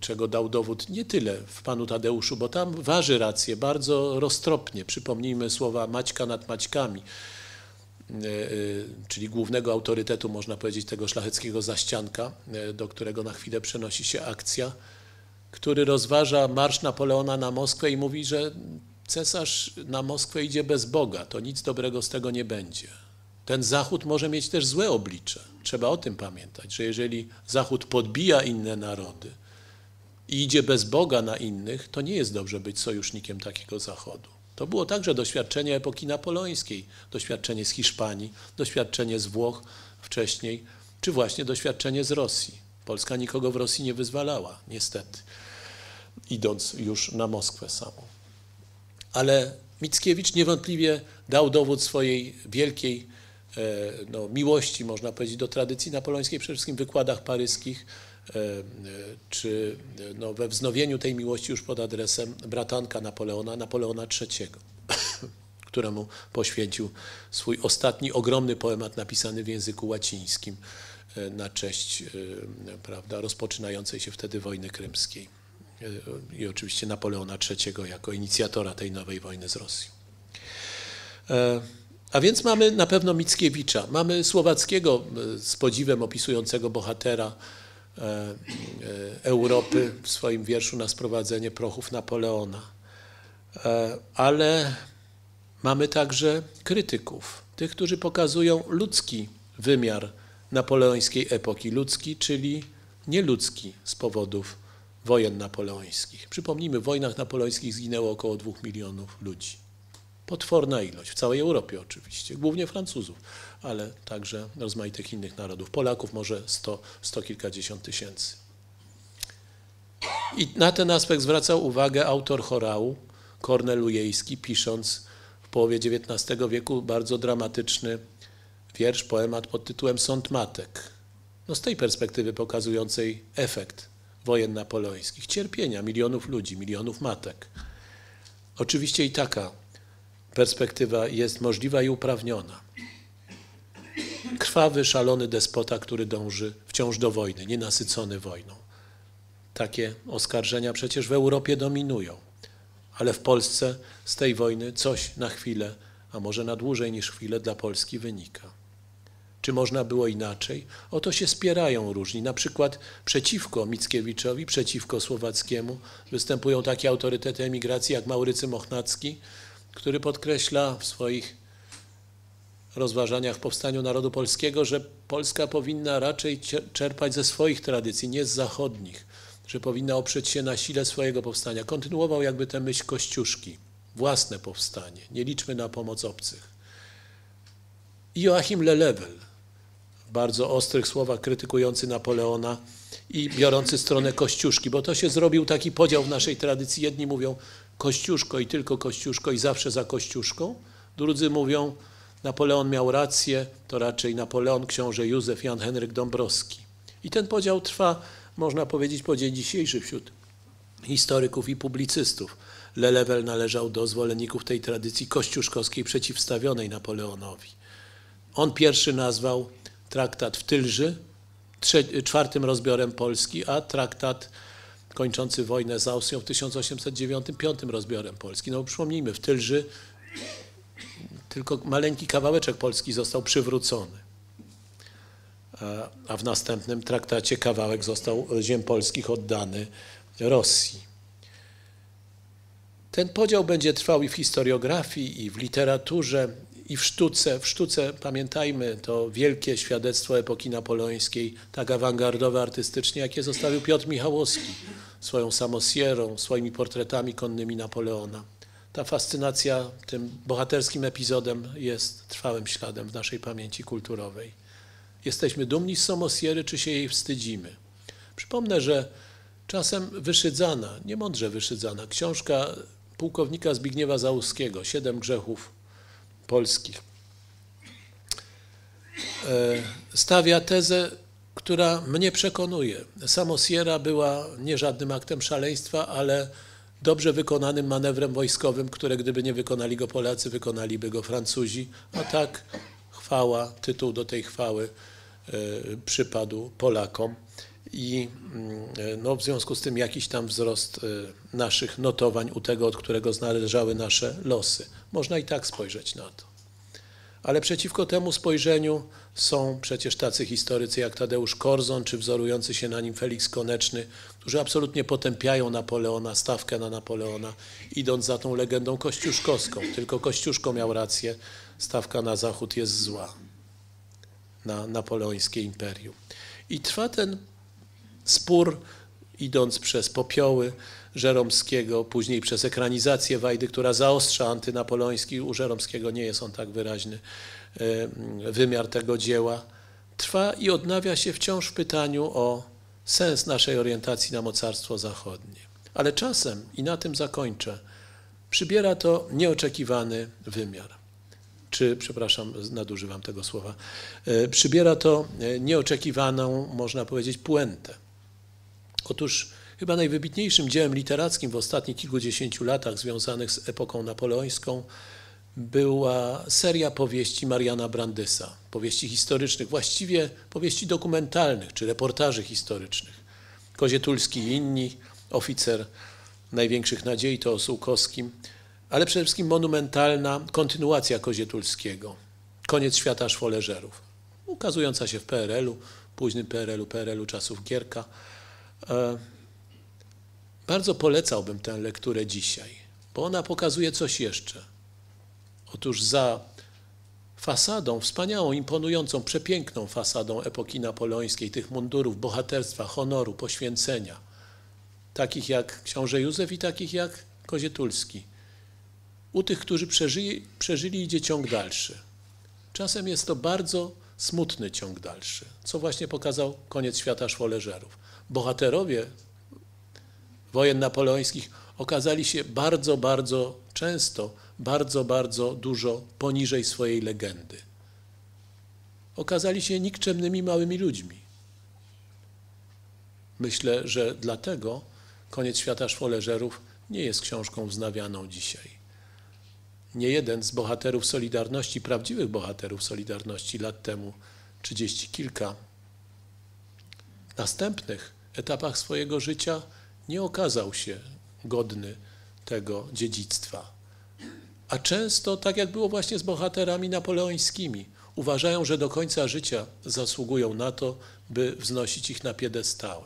czego dał dowód nie tyle w panu Tadeuszu, bo tam waży rację bardzo roztropnie. Przypomnijmy słowa Maćka nad Maćkami, e, e, czyli głównego autorytetu, można powiedzieć, tego szlacheckiego zaścianka, do którego na chwilę przenosi się akcja, który rozważa marsz Napoleona na Moskwę i mówi, że cesarz na Moskwę idzie bez Boga, to nic dobrego z tego nie będzie. Ten Zachód może mieć też złe oblicze. Trzeba o tym pamiętać, że jeżeli Zachód podbija inne narody i idzie bez Boga na innych, to nie jest dobrze być sojusznikiem takiego Zachodu. To było także doświadczenie epoki napoleońskiej, doświadczenie z Hiszpanii, doświadczenie z Włoch wcześniej, czy właśnie doświadczenie z Rosji. Polska nikogo w Rosji nie wyzwalała, niestety, idąc już na Moskwę samą. Ale Mickiewicz niewątpliwie dał dowód swojej wielkiej no, miłości, można powiedzieć, do tradycji napoleońskiej, przede wszystkim w wykładach paryskich, e, e, czy no, we wznowieniu tej miłości już pod adresem bratanka Napoleona, Napoleona III, któremu poświęcił swój ostatni ogromny poemat napisany w języku łacińskim na cześć prawda, rozpoczynającej się wtedy wojny krymskiej i oczywiście Napoleona III jako inicjatora tej nowej wojny z Rosją. E, a więc mamy na pewno Mickiewicza, mamy Słowackiego e, z podziwem opisującego bohatera e, Europy w swoim wierszu na sprowadzenie prochów Napoleona. Ale mamy także krytyków, tych, którzy pokazują ludzki wymiar napoleońskiej epoki. Ludzki, czyli nieludzki z powodów wojen napoleońskich. Przypomnijmy, w wojnach napoleońskich zginęło około dwóch milionów ludzi. Potworna ilość, w całej Europie oczywiście, głównie Francuzów, ale także rozmaitych innych narodów. Polaków może sto, sto kilkadziesiąt tysięcy. I na ten aspekt zwracał uwagę autor chorału, Kornel Ujejski, pisząc w połowie XIX wieku bardzo dramatyczny wiersz, poemat pod tytułem Sąd Matek. No z tej perspektywy pokazującej efekt wojen napoleońskich, cierpienia milionów ludzi, milionów matek. Oczywiście i taka perspektywa jest możliwa i uprawniona. Krwawy, szalony despota, który dąży wciąż do wojny, nienasycony wojną. Takie oskarżenia przecież w Europie dominują, ale w Polsce z tej wojny coś na chwilę, a może na dłużej niż chwilę dla Polski wynika. Czy można było inaczej? Oto się spierają różni. Na przykład przeciwko Mickiewiczowi, przeciwko Słowackiemu występują takie autorytety emigracji jak Maurycy Mochnacki, który podkreśla w swoich rozważaniach powstaniu narodu polskiego, że Polska powinna raczej czerpać ze swoich tradycji, nie z zachodnich, że powinna oprzeć się na sile swojego powstania. Kontynuował jakby tę myśl Kościuszki, własne powstanie, nie liczmy na pomoc obcych. I Joachim Lelewel, w bardzo ostrych słowach krytykujący Napoleona i biorący stronę Kościuszki, bo to się zrobił taki podział w naszej tradycji. Jedni mówią Kościuszko i tylko Kościuszko i zawsze za Kościuszką, drudzy mówią Napoleon miał rację, to raczej Napoleon, książę Józef, Jan Henryk Dąbrowski. I ten podział trwa, można powiedzieć, po dzień dzisiejszy wśród historyków i publicystów. Lelewel należał do zwolenników tej tradycji kościuszkowskiej przeciwstawionej Napoleonowi. On pierwszy nazwał traktat w Tylży czwartym rozbiorem Polski, a traktat kończący wojnę z Austrią w 1809 piątym rozbiorem Polski. No przypomnijmy, w Tylży tylko maleńki kawałeczek Polski został przywrócony, a w następnym traktacie kawałek został ziem polskich oddany Rosji. Ten podział będzie trwał i w historiografii, i w literaturze, i w sztuce. W sztuce, pamiętajmy, to wielkie świadectwo epoki napoleońskiej, tak awangardowe artystycznie, jakie zostawił Piotr Michałowski swoją samosierą, swoimi portretami konnymi Napoleona. Ta fascynacja tym bohaterskim epizodem jest trwałym śladem w naszej pamięci kulturowej. Jesteśmy dumni z samosiery, czy się jej wstydzimy? Przypomnę, że czasem wyszydzana, niemądrze wyszydzana, książka pułkownika Zbigniewa Załuskiego, Siedem grzechów polskich. E, stawia tezę, która mnie przekonuje. Samosiera była nie żadnym aktem szaleństwa, ale dobrze wykonanym manewrem wojskowym, które gdyby nie wykonali go Polacy, wykonaliby go Francuzi. A tak chwała, tytuł do tej chwały e, przypadł Polakom i mm, no, w związku z tym jakiś tam wzrost e, naszych notowań u tego, od którego znależały nasze losy. Można i tak spojrzeć na to. Ale przeciwko temu spojrzeniu są przecież tacy historycy jak Tadeusz Korzon, czy wzorujący się na nim Felix Koneczny, którzy absolutnie potępiają Napoleona, stawkę na Napoleona, idąc za tą legendą kościuszkowską. Tylko Kościuszko miał rację, stawka na zachód jest zła, na napoleońskie imperium. I trwa ten spór, idąc przez popioły Żeromskiego, później przez ekranizację Wajdy, która zaostrza antynapoleoński. U Żeromskiego nie jest on tak wyraźny wymiar tego dzieła. Trwa i odnawia się wciąż w pytaniu o sens naszej orientacji na mocarstwo zachodnie. Ale czasem, i na tym zakończę, przybiera to nieoczekiwany wymiar. Czy, przepraszam, nadużywam tego słowa, e, przybiera to e, nieoczekiwaną, można powiedzieć, puentę. Otóż chyba najwybitniejszym dziełem literackim w ostatnich kilkudziesięciu latach związanych z epoką napoleońską była seria powieści Mariana Brandysa, powieści historycznych, właściwie powieści dokumentalnych czy reportaży historycznych. Kozietulski i inni, oficer największych nadziei to o ale przede wszystkim monumentalna kontynuacja Kozietulskiego, koniec świata szwoleżerów, ukazująca się w PRL-u, późnym PRL-u, PRL-u czasów Gierka. E, bardzo polecałbym tę lekturę dzisiaj, bo ona pokazuje coś jeszcze. Otóż za fasadą, wspaniałą, imponującą, przepiękną fasadą epoki napoleońskiej, tych mundurów, bohaterstwa, honoru, poświęcenia, takich jak książę Józef i takich jak Kozietulski. U tych, którzy przeżyli, przeżyli idzie ciąg dalszy. Czasem jest to bardzo smutny ciąg dalszy, co właśnie pokazał koniec świata szwoleżerów. Bohaterowie wojen napoleońskich okazali się bardzo, bardzo często, bardzo, bardzo dużo poniżej swojej legendy. Okazali się nikczemnymi małymi ludźmi. Myślę, że dlatego Koniec świata szwoleżerów nie jest książką wznawianą dzisiaj. Nie jeden z bohaterów Solidarności, prawdziwych bohaterów Solidarności lat temu, trzydzieści kilka, następnych etapach swojego życia nie okazał się godny tego dziedzictwa. A często, tak jak było właśnie z bohaterami napoleońskimi, uważają, że do końca życia zasługują na to, by wznosić ich na piedestały.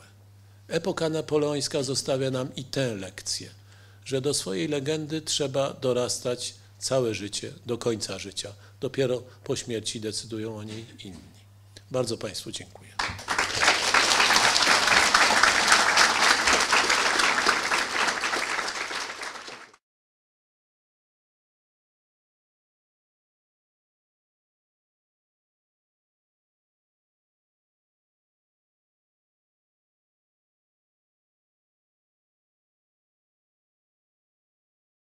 Epoka napoleońska zostawia nam i tę lekcję, że do swojej legendy trzeba dorastać całe życie, do końca życia. Dopiero po śmierci decydują o niej inni. Bardzo Państwu dziękuję.